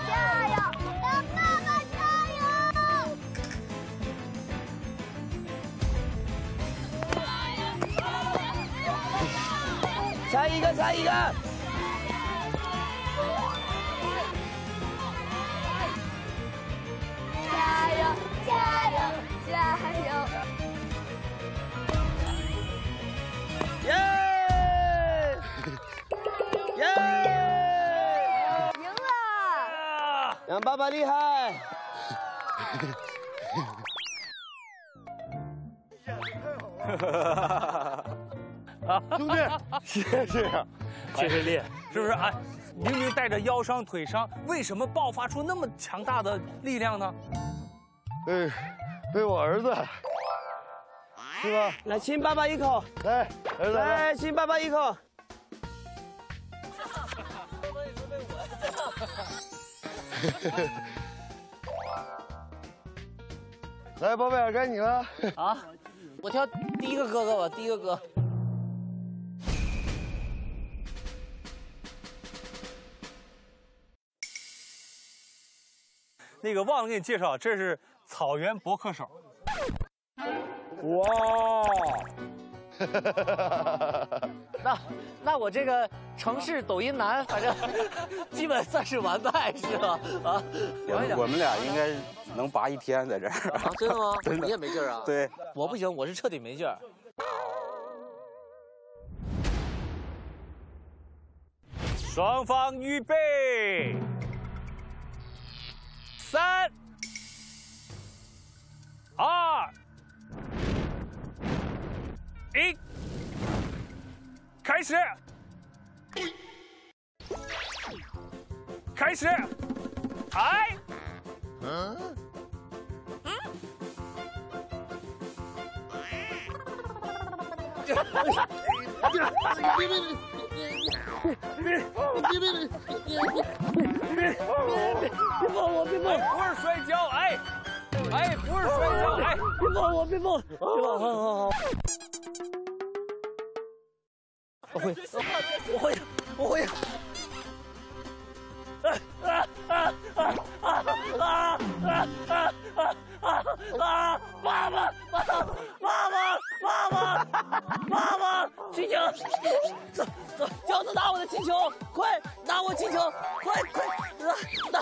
加油！杨爸爸加油！才一个，才一个。加油！加油！加油！耶！耶！赢了！杨爸爸厉害！兄弟，谢谢啊，谢谢力，是不是？哎，明明带着腰伤、腿伤，为什么爆发出那么强大的力量呢？被被我儿子，是吧？来亲爸爸一口，来，儿子，来亲爸爸一口。来，宝贝儿，该你了。啊，我挑第一个哥哥吧，第一个哥。那个忘了给你介绍，这是草原博客手。哇！那那我这个城市抖音男，反正 基本算是完败，是吧？啊，聊一聊我们俩应该能拔一天在这儿。啊，真的吗？真的你也没劲儿啊？对，我不行，我是彻底没劲儿。双方预备，三、二、一，开始，开始，哎，嗯。别 碰我，别碰！哎，不是摔跤，哎，哎，不是摔跤，哎，别碰我，别碰！别碰！好好好。我会，我会，我会。啊啊啊啊啊啊啊啊啊！爸爸，爸爸，爸爸，爸爸，爸爸，气球，走走，饺子拿我的气球，快拿我气球，快快，拿拿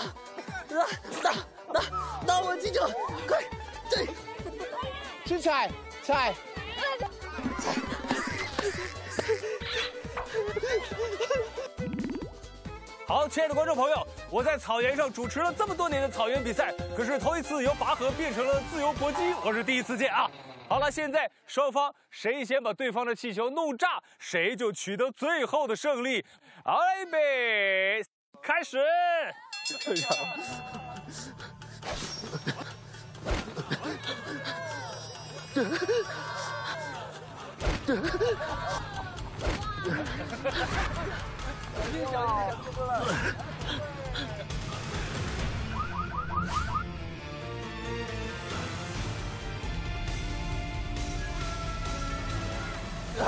拿拿拿我气球，快，对，去踩踩。好，亲爱的观众朋友，我在草原上主持了这么多年的草原比赛，可是头一次由拔河变成了自由搏击，我是第一次见啊。好了，现在双方谁先把对方的气球弄炸，谁就取得最后的胜利。预备，开始。哈，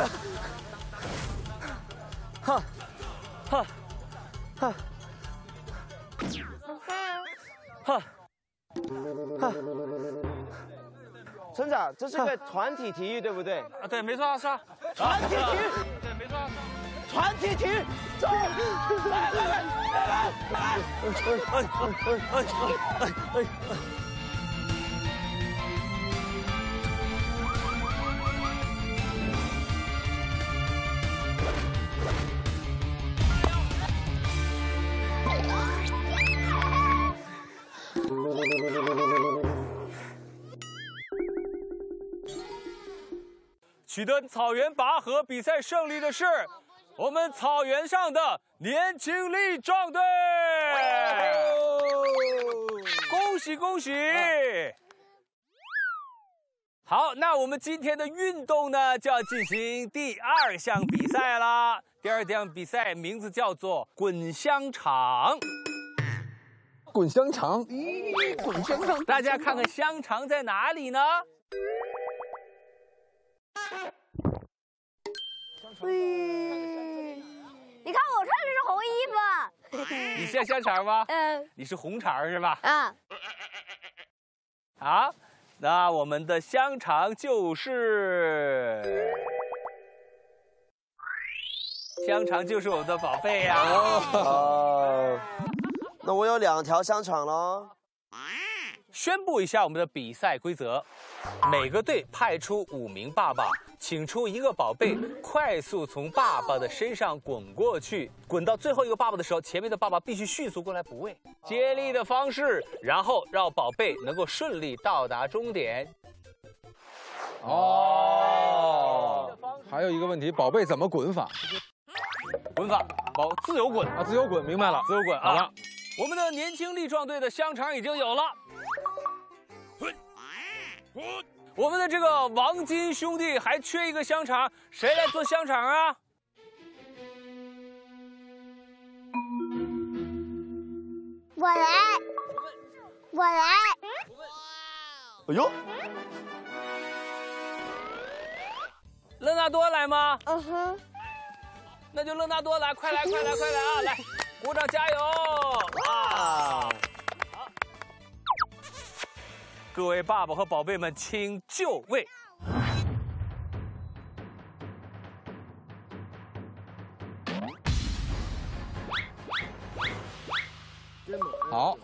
哈，哈，哈，哈。村长，这是个团体体育，对不对？啊，对，没错啊，是啊。团体体育，对，没错啊。团体体育，走！来来来来来来！哎哎哎哎哎！取得草原拔河比赛胜利的是我们草原上的年轻力壮队，恭喜恭喜！好，那我们今天的运动呢，就要进行第二项比赛啦。第二项比赛名字叫做滚香肠。滚香肠，咦，滚香肠，大家看看香肠在哪里呢？嗯，你看我穿的是红衣服。你像香肠吗？嗯。你是红肠是吧？啊。好，那我们的香肠就是，香肠就是我们的宝贝呀、哦，那我有两条香肠喽。宣布一下我们的比赛规则：每个队派出五名爸爸，请出一个宝贝，快速从爸爸的身上滚过去。滚到最后一个爸爸的时候，前面的爸爸必须迅速过来补位。接力的方式，然后让宝贝能够顺利到达终点。哦，还有一个问题，宝贝怎么滚法？滚法，宝自由滚啊，自由滚，明白了，自由滚啊。好了，我们的年轻力壮队的香肠已经有了。我们的这个王金兄弟还缺一个香肠，谁来做香肠啊？我来，我来。哎呦，勒纳多来吗？嗯哼。那就勒纳多来，快来快来快来啊！来，鼓掌加油啊！各位爸爸和宝贝们，请就位。好。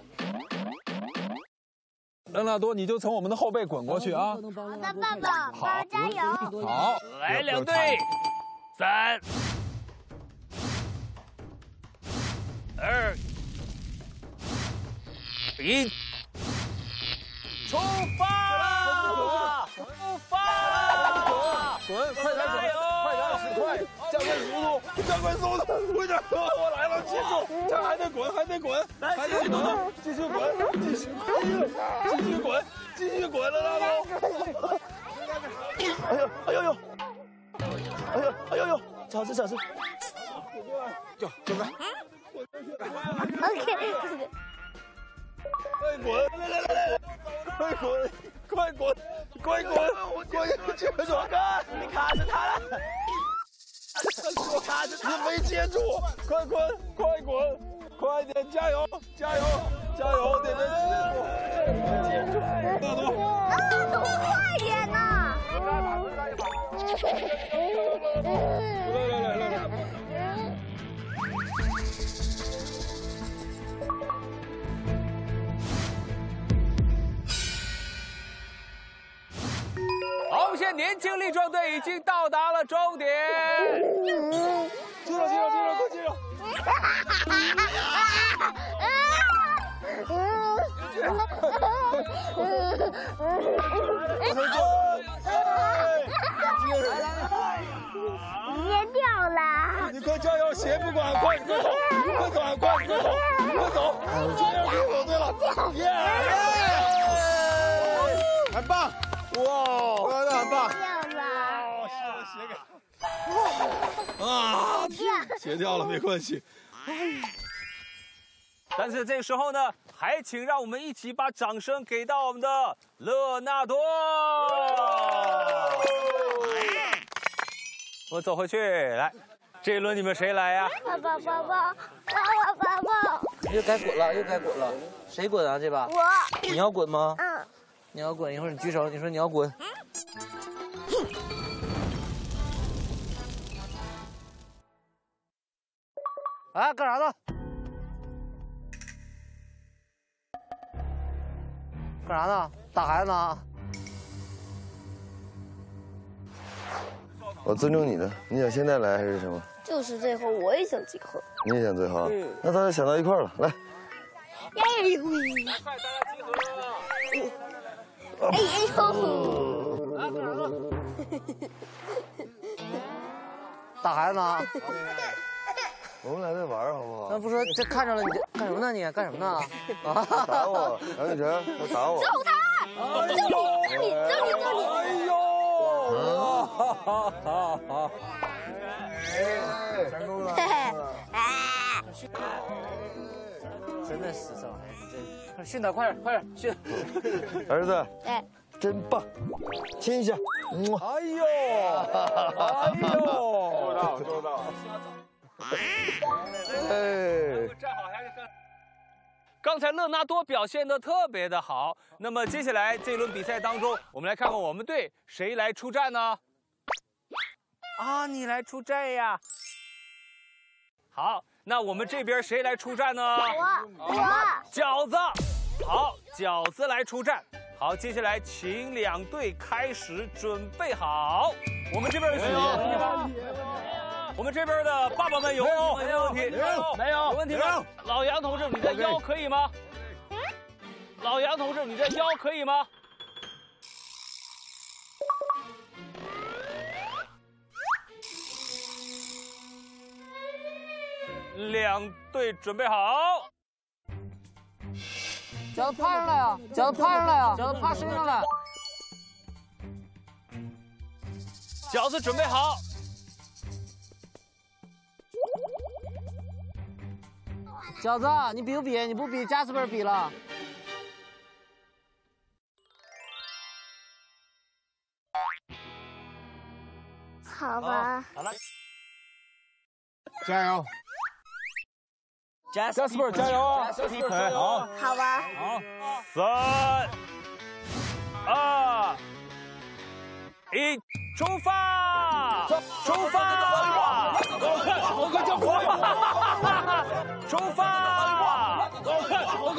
恩纳多，你就从我们的后背滚过去啊！好的，爸爸，好爸爸加油。好，来两队，三、二、一，出发了！出发了！滚，快点滚，快点使快，加快速度，加快速度，快点！我来了，记住，这还得滚，还得滚，来还得滚，继续滚，继续滚，继续滚，继续滚了，拉多。哎呦，哎呦呦，哎呦，哎呦呦，小心小心。就就快，OK。快滚！来来来来，快滚！快滚！快滚！快接住！你卡着他了，我卡着他，你没接住！快滚！快滚！快点！加油！加油！加油！得能接住！接住！大多，啊，怎么快点呐？来来来来来。我们现在年轻力壮队已经到达了终点。接着接着接着快接着！别掉了。你快加油，鞋不管，快快走，快走，快快走，快走！加油，别走对了，耶！很棒，哇，那很棒。掉了。鞋给啊，鞋掉了没关系。但是这个时候呢，还请让我们一起把掌声给到我们的勒纳多。我走回去，来，这一轮你们谁来呀？爸爸，爸爸，爸爸，爸爸。又该滚了，又该滚了，谁滚啊？这把我。你要滚吗？嗯。你要滚，一会儿你举手，你说你要滚。哎，干啥呢？干啥呢？打孩子呢？我尊重你的，你想现在来还是什么？就是最后我也想最后。你也想最后？嗯那咱俩想到一块儿了，来。哎呦！哎呦！打孩子呢？我们俩在玩好不好？那不说这看着了，你这干什么呢？你干什么呢？啊！打我，杨雨辰，他打我。揍他！揍你，揍你，揍你，揍你！哎呦！哈哈哈哈！哎成功了！真的是这玩意儿，这训他快点，快点训！儿子，哎，真棒，亲一下。哎呦！哎呦！做到，做到。哎，刚才勒纳多表现的特别的好，那么接下来这一轮比赛当中，我们来看看我们队谁来出战呢？啊，你来出战呀！好，那我们这边谁来出战呢？我我饺子，好，饺子来出战。好，接下来请两队开始准备好。我们这边有问题吗？我们这边的爸爸们有问题没有问题？没有有问题吗？老杨同志，你的腰可以吗？老杨同志，你的腰可以吗？两队准备好。饺子趴上来啊！饺子趴上来啊！饺子趴身上来。饺子准备好。饺子，你比不比？你不比，加斯本比了。好吧。好了，加油！Jasper 加油啊！哎，好，好吧。好，三、二、一，出发！出发！我哥叫火！出发！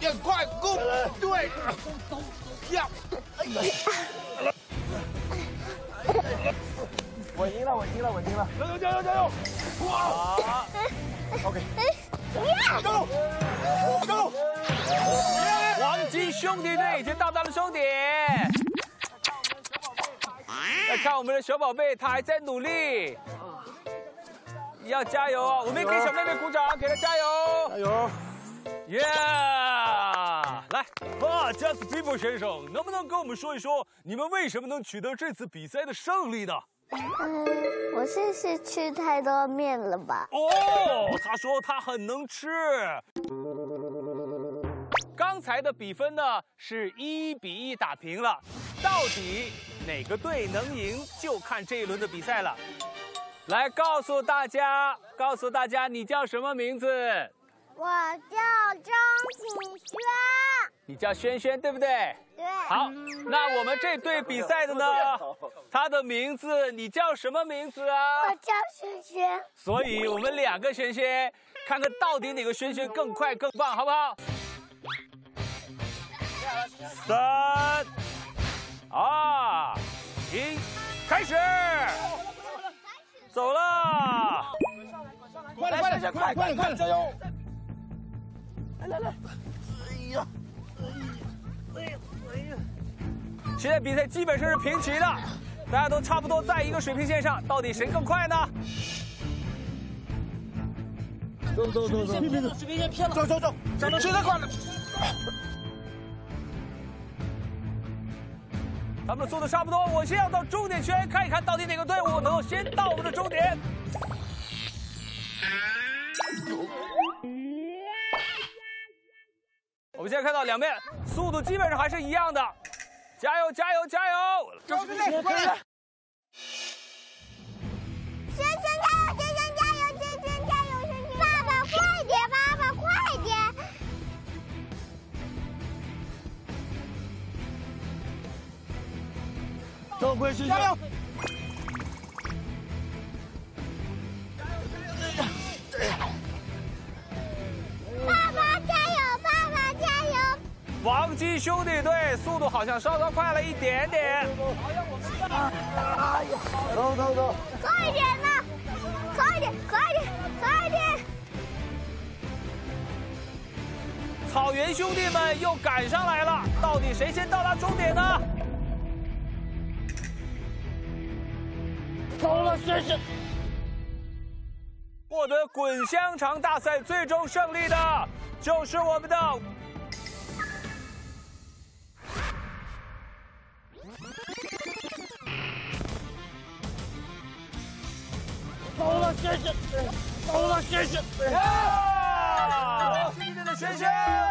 要快攻！对，要！我赢了，我赢了，我赢了！加油加油加油！好，OK，走走！黄金兄弟队已经到达了终点。来看我们的小宝贝，他还在努力，要加油啊！我们也给小妹妹鼓掌，给她加油！加油！耶！来，啊，加斯皮伯先生，能不能跟我们说一说，你们为什么能取得这次比赛的胜利呢？嗯，我是是吃太多面了吧？哦，他说他很能吃。刚才的比分呢是一比一打平了，到底哪个队能赢，就看这一轮的比赛了。来告诉大家，告诉大家你叫什么名字？我叫张景轩。你叫轩轩，对不对？对。好，那我们这队比赛的呢，他的名字你叫什么名字啊？我叫轩轩。所以我们两个轩轩，看看到底哪个轩轩更快更棒，好不好？三、二、一，开始！走了！快点快点快快点快点加油！来来来！哎呀！哎呀！哎呀！现在比赛基本上是平齐的，大家都差不多在一个水平线上，到底谁更快呢？走走走走，水平线偏了，走走走，谁在快了？咱们的速度差不多，我先要到终点圈看一看到底哪个队伍能够先到我们的终点。我们现在看到两边速度基本上还是一样的，加油加油加油！走对对，快点！轩轩加油，轩轩加油，轩轩加油，轩轩！爸爸快点，爸爸快点！走，回去加油！王姬兄弟队速度好像稍稍快了一点点。走走走，快点呐！快点，快点，快点！草原兄弟们又赶上来了，到底谁先到达终点呢？走了，先生。获得滚香肠大赛最终胜利的，就是我们的了，谢谢。走了，先生。呀！今天的轩轩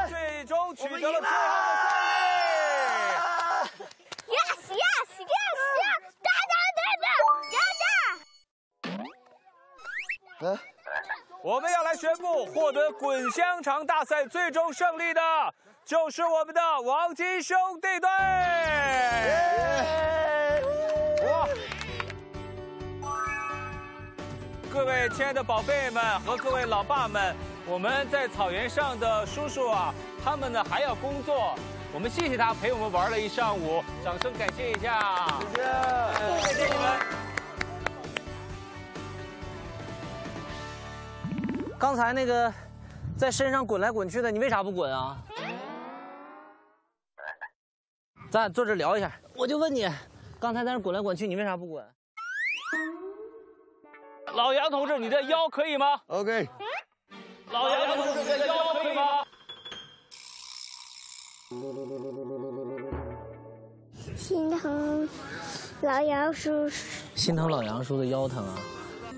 最终取得了最后的胜利。Yes, yes, yes, yes！哒哒哒哒，哒哒！我们要来宣布，获得滚香肠大赛最终胜利的，就是我们的王金兄弟队。哇！各位亲爱的宝贝们和各位老爸们，我们在草原上的叔叔啊，他们呢还要工作，我们谢谢他陪我们玩了一上午，掌声感谢一下，谢谢，谢谢你们。刚才那个在身上滚来滚去的，你为啥不滚啊？咱俩坐这聊一下。我就问你，刚才在那滚来滚去，你为啥不滚？老杨同志，你的腰可以吗？OK。老杨同志，你的腰可以吗？心疼老杨叔叔。心疼老杨叔的腰疼啊！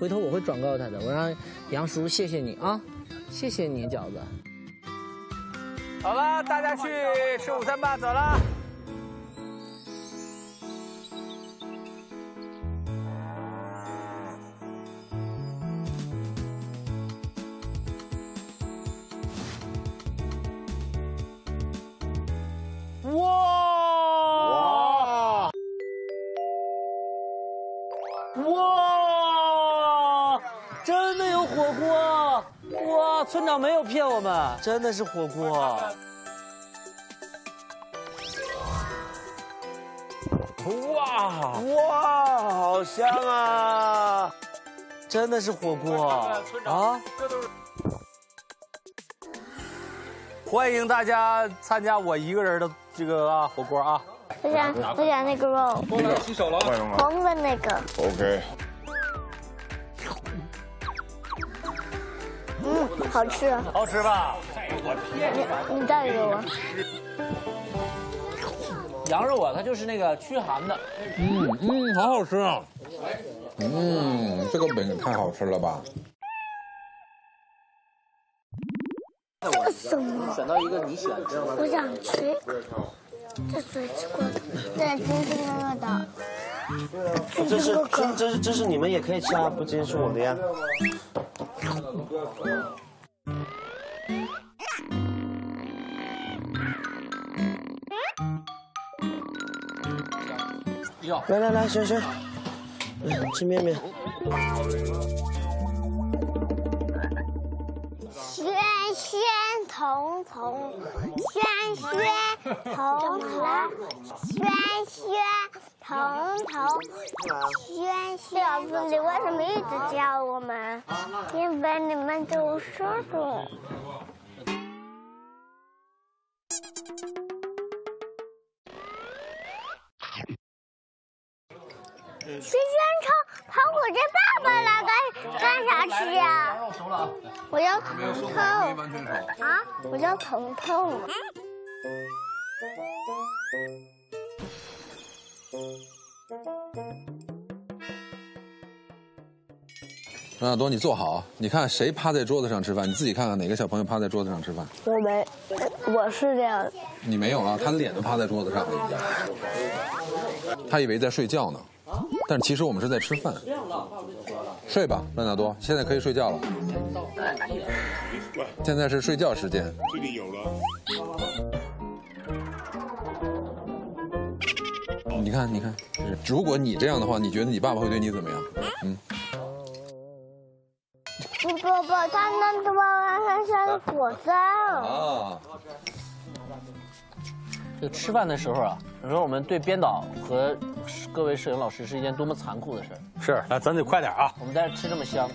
回头我会转告他的，我让杨叔谢谢你啊，谢谢你饺子。好了，大家去吃午餐吧，走了。村长没有骗我们，真的是火锅。哇哇，好香啊！真的是火锅啊！欢迎大家参加我一个人的这个啊火锅啊！我想我想那个肉，洗手了，红的那个。OK。嗯，好吃。好吃吧？你你带给我。羊肉啊，它就是那个驱寒的。嗯嗯，好好吃啊！嗯，这个饼太好吃了吧？这个什么？选到一个你喜欢吃我想吃。这水吃过的，对，金星哥哥的。这是这这是这是你们也可以吃啊，不仅是我的呀。来来来，轩轩，来吃面面。轩轩彤彤，轩轩彤彤，轩轩彤彤，轩轩。老师，你为什么一直叫我们？因为你们都叔叔。轩轩超跑我这爸爸来干干啥吃呀？我叫彤彤啊，我叫彤彤。张亚多，你坐好，你看谁趴在桌子上吃饭？你自己看看哪个小朋友趴在桌子上吃饭？我没，我是这样。你没有啊？他脸都趴在桌子上，他以为在睡觉呢，但其实我们是在吃饭。睡吧，范大多，现在可以睡觉了。现在是睡觉时间。这里有了。你看，你看，如果你这样的话，你觉得你爸爸会对你怎么样？火山。啊。这个吃饭的时候啊，你说我们对编导和各位摄影老师是一件多么残酷的事儿。是，来，咱得快点啊！我们在这吃这么香。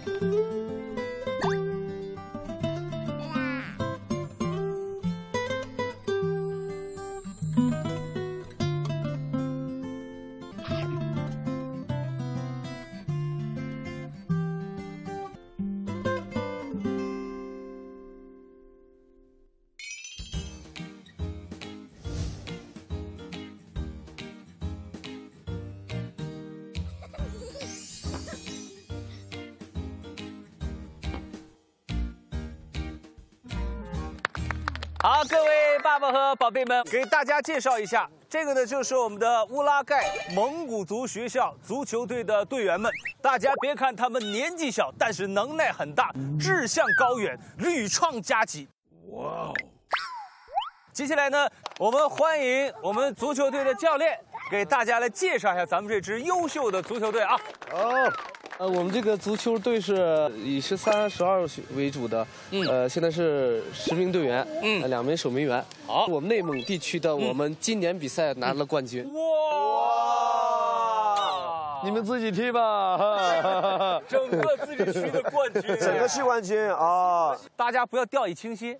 宝贝们，给大家介绍一下，这个呢就是我们的乌拉盖蒙古族学校足球队的队员们。大家别看他们年纪小，但是能耐很大，志向高远，屡创佳绩。哇哦！接下来呢，我们欢迎我们足球队的教练给大家来介绍一下咱们这支优秀的足球队啊。哦，呃，我们这个足球队是以十三、十二为主的，呃，现在是十名队员，嗯，两名守门员。好，我们内蒙地区的，我们今年比赛拿了冠军。哇！你们自己踢吧。整个自己区的冠军，整个区冠军啊！大家不要掉以轻心。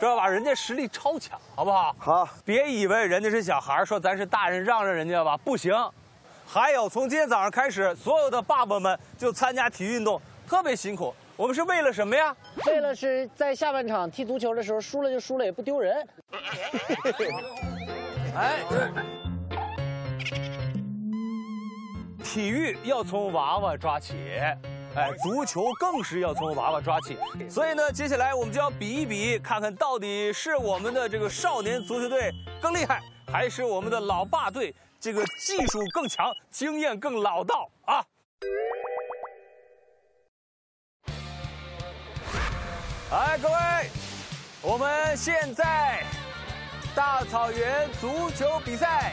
知道吧？人家实力超强，好不好？好，别以为人家是小孩，说咱是大人让着人家吧，不行。还有，从今天早上开始，所有的爸爸们就参加体育运动，特别辛苦。我们是为了什么呀？为了是在下半场踢足球的时候，输了就输了，也不丢人。哎，体育要从娃娃抓起。哎，足球更是要从娃娃抓起，所以呢，接下来我们就要比一比，看看到底是我们的这个少年足球队更厉害，还是我们的老爸队这个技术更强，经验更老道啊！哎，各位，我们现在大草原足球比赛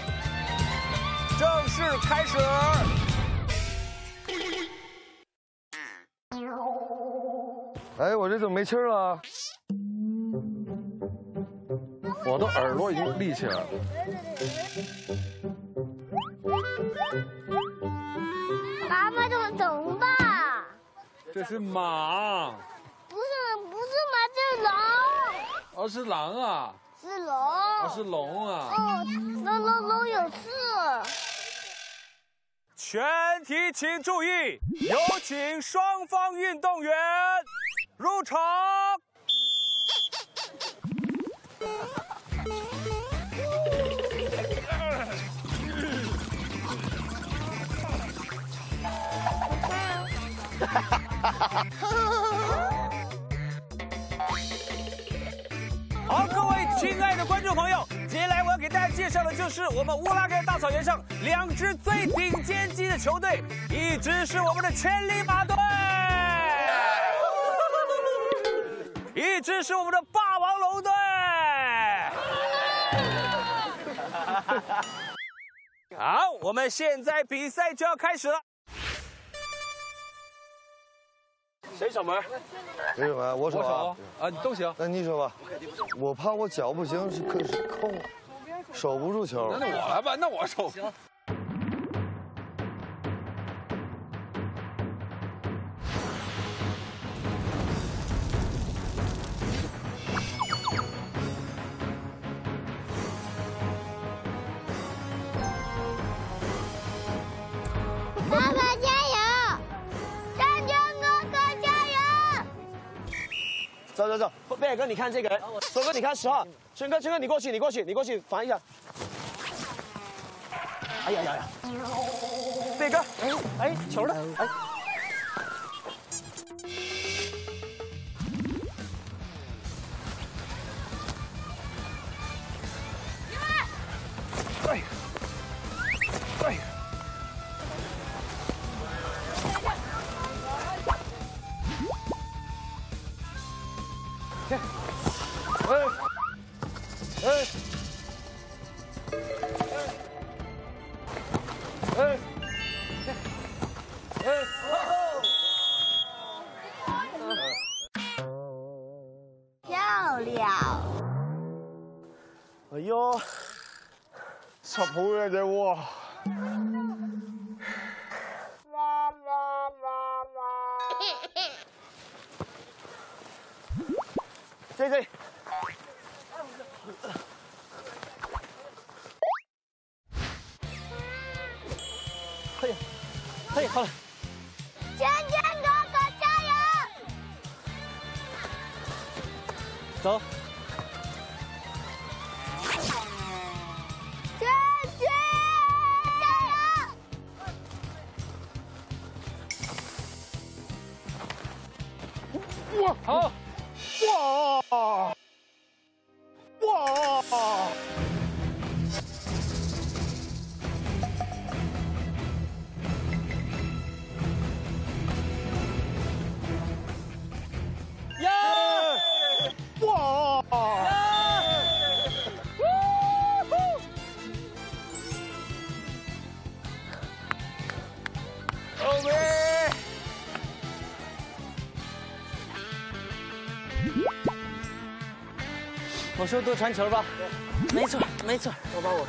正式开始。哎，我这怎么没气儿了？我的耳朵已经立起来了。妈妈，怎么怎么办？这是马。不是，不是马，这是狼。哦，是狼啊。是龙。哦，是龙啊。哦，龙龙龙有刺。全体请注意，有请双方运动员入场。哈哈哈哈哈好，各位亲爱的观众朋友，接下来我要给大家介绍的就是我们乌拉盖大草原上两支最顶尖级的球队，一支是我们的千里马队，一支是我们的霸王龙队。好，我们现在比赛就要开始了。谁守门？谁守门？我守啊。啊，你都行。那你守吧。我怕我脚不行，是可是控，守不住球。那我来吧，那我守。爸走走走，贝尔哥，你看这个人，手哥你看十号，春哥春哥你过去你过去你过去防一下。哎呀呀呀！贝尔哥，哎哎球呢？哎。哎，哎呦，十號嘅啫喎。这这。可以，可以，好了。走。我说多传球吧，没错，没错。我把我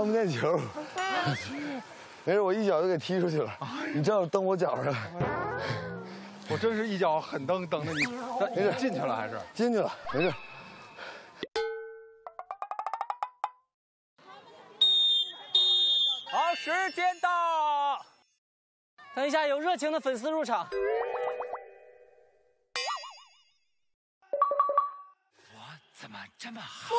看不见球，没事，我一脚就给踢出去了。你正好蹬我脚上，我真是一脚狠蹬蹬的你，没事，进去了还是？进去了，没事。好，时间到。等一下，有热情的粉丝入场。我怎么这么好？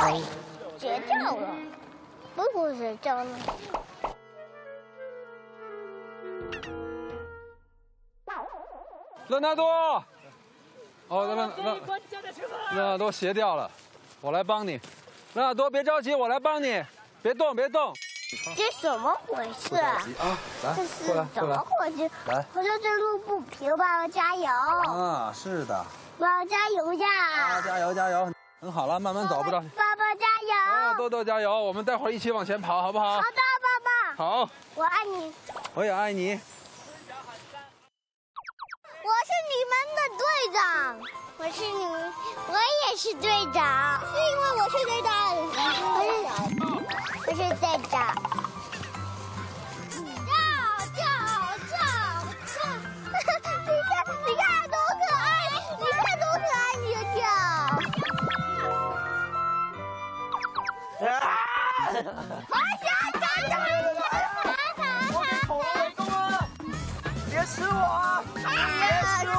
哎，绝掉了，不不是掉了。勒纳多，哦，勒勒勒勒纳多鞋掉了，我来帮你。勒纳多别着急，我来帮你，别动别动。这怎么回事？啊，来这是过来怎么。回事？来我说这路不平，爸爸加油！啊，是的，爸爸加油呀！加油加油，很好了，慢慢走，不着急。爸爸加啊，油！豆豆加油，我们待会儿一起往前跑，好不好？好的，爸爸，好，我爱你。我也爱你。我是你们的队长，我是你们，我也是队长，是因为我是队长，我是我是队长。啊！我想长长长我被恐龙围攻了！别吃我啊！别吃我！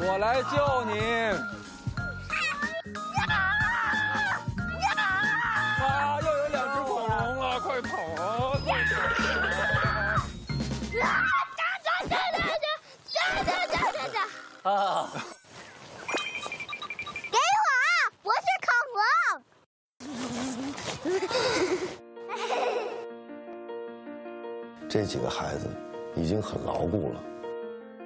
我来救你。啊！又有两只恐龙了，快跑啊！啊！这几个孩子已经很牢固了。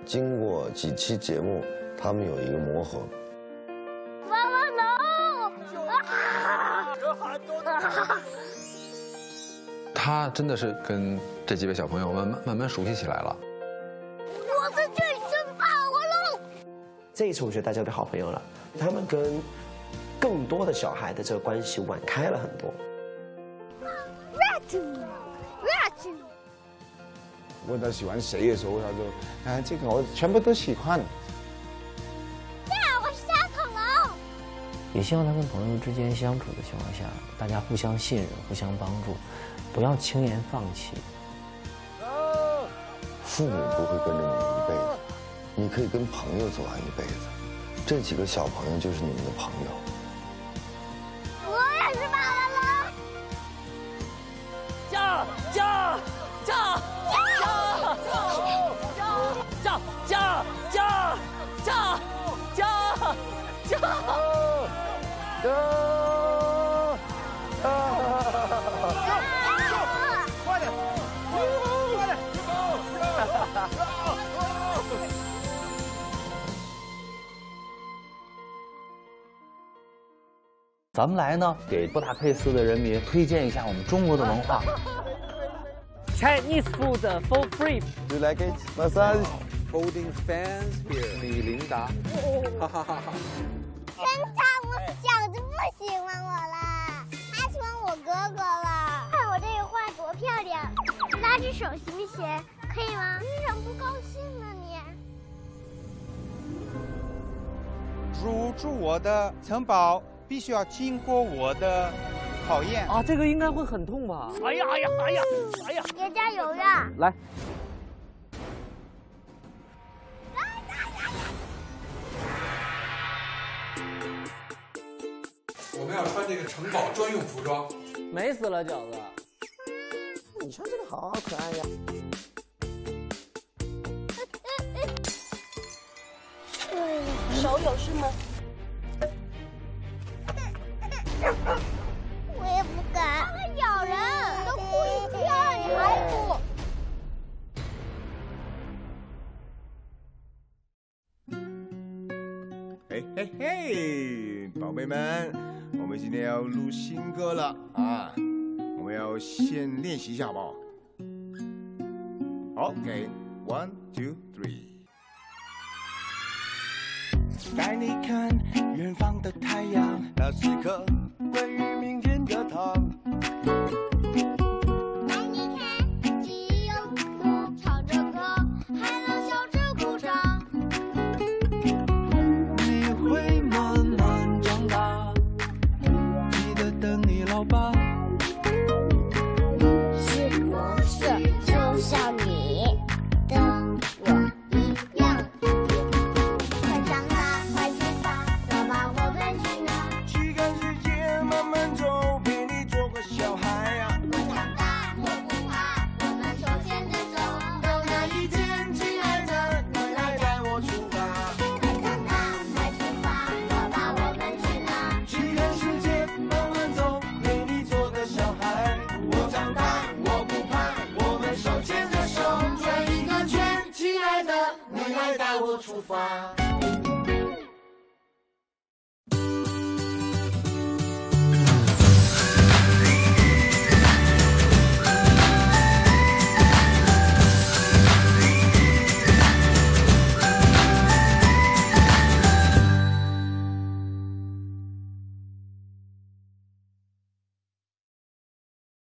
经过几期节目，他们有一个磨合。爸爸龙！啊！他真的是跟这几位小朋友慢慢慢慢熟悉起来了。我是最生霸王龙。这一次我觉得大家都好朋友了，他们跟更多的小孩的这个关系玩开了很多。问他喜欢谁的时候，他说，啊，这个我全部都喜欢。呀，我是小恐龙也希望他跟朋友之间相处的情况下，大家互相信任、互相帮助，不要轻言放弃。父母不会跟着你一辈子，你可以跟朋友走完一辈子。这几个小朋友就是你们的朋友。咱们来呢，给布达佩斯的人民推荐一下我们中国的文化。Chinese food for free. Do you like it? Massage. Holding fans here. 李琳达。哈哈哈哈。真他，我小子不喜欢我了，他喜欢我哥哥了。看我这个画多漂亮，拉只手行不行？可以吗？你怎么不高兴呢你？入住我的城堡必须要经过我的考验啊，这个应该会很痛吧？哎呀哎呀哎呀哎呀！别加油呀！来，我们要穿这个城堡专用服装。美死了，饺子。你穿这个好可爱呀！手有事吗？我也不敢。它会咬人，都哭一天了，你还哭？嘿嘿嘿，宝贝们，我们今天要录新歌了啊！我们要先练习一下，好不好？OK，one two three。带你看远方的太阳，那是颗关于明天的糖。花。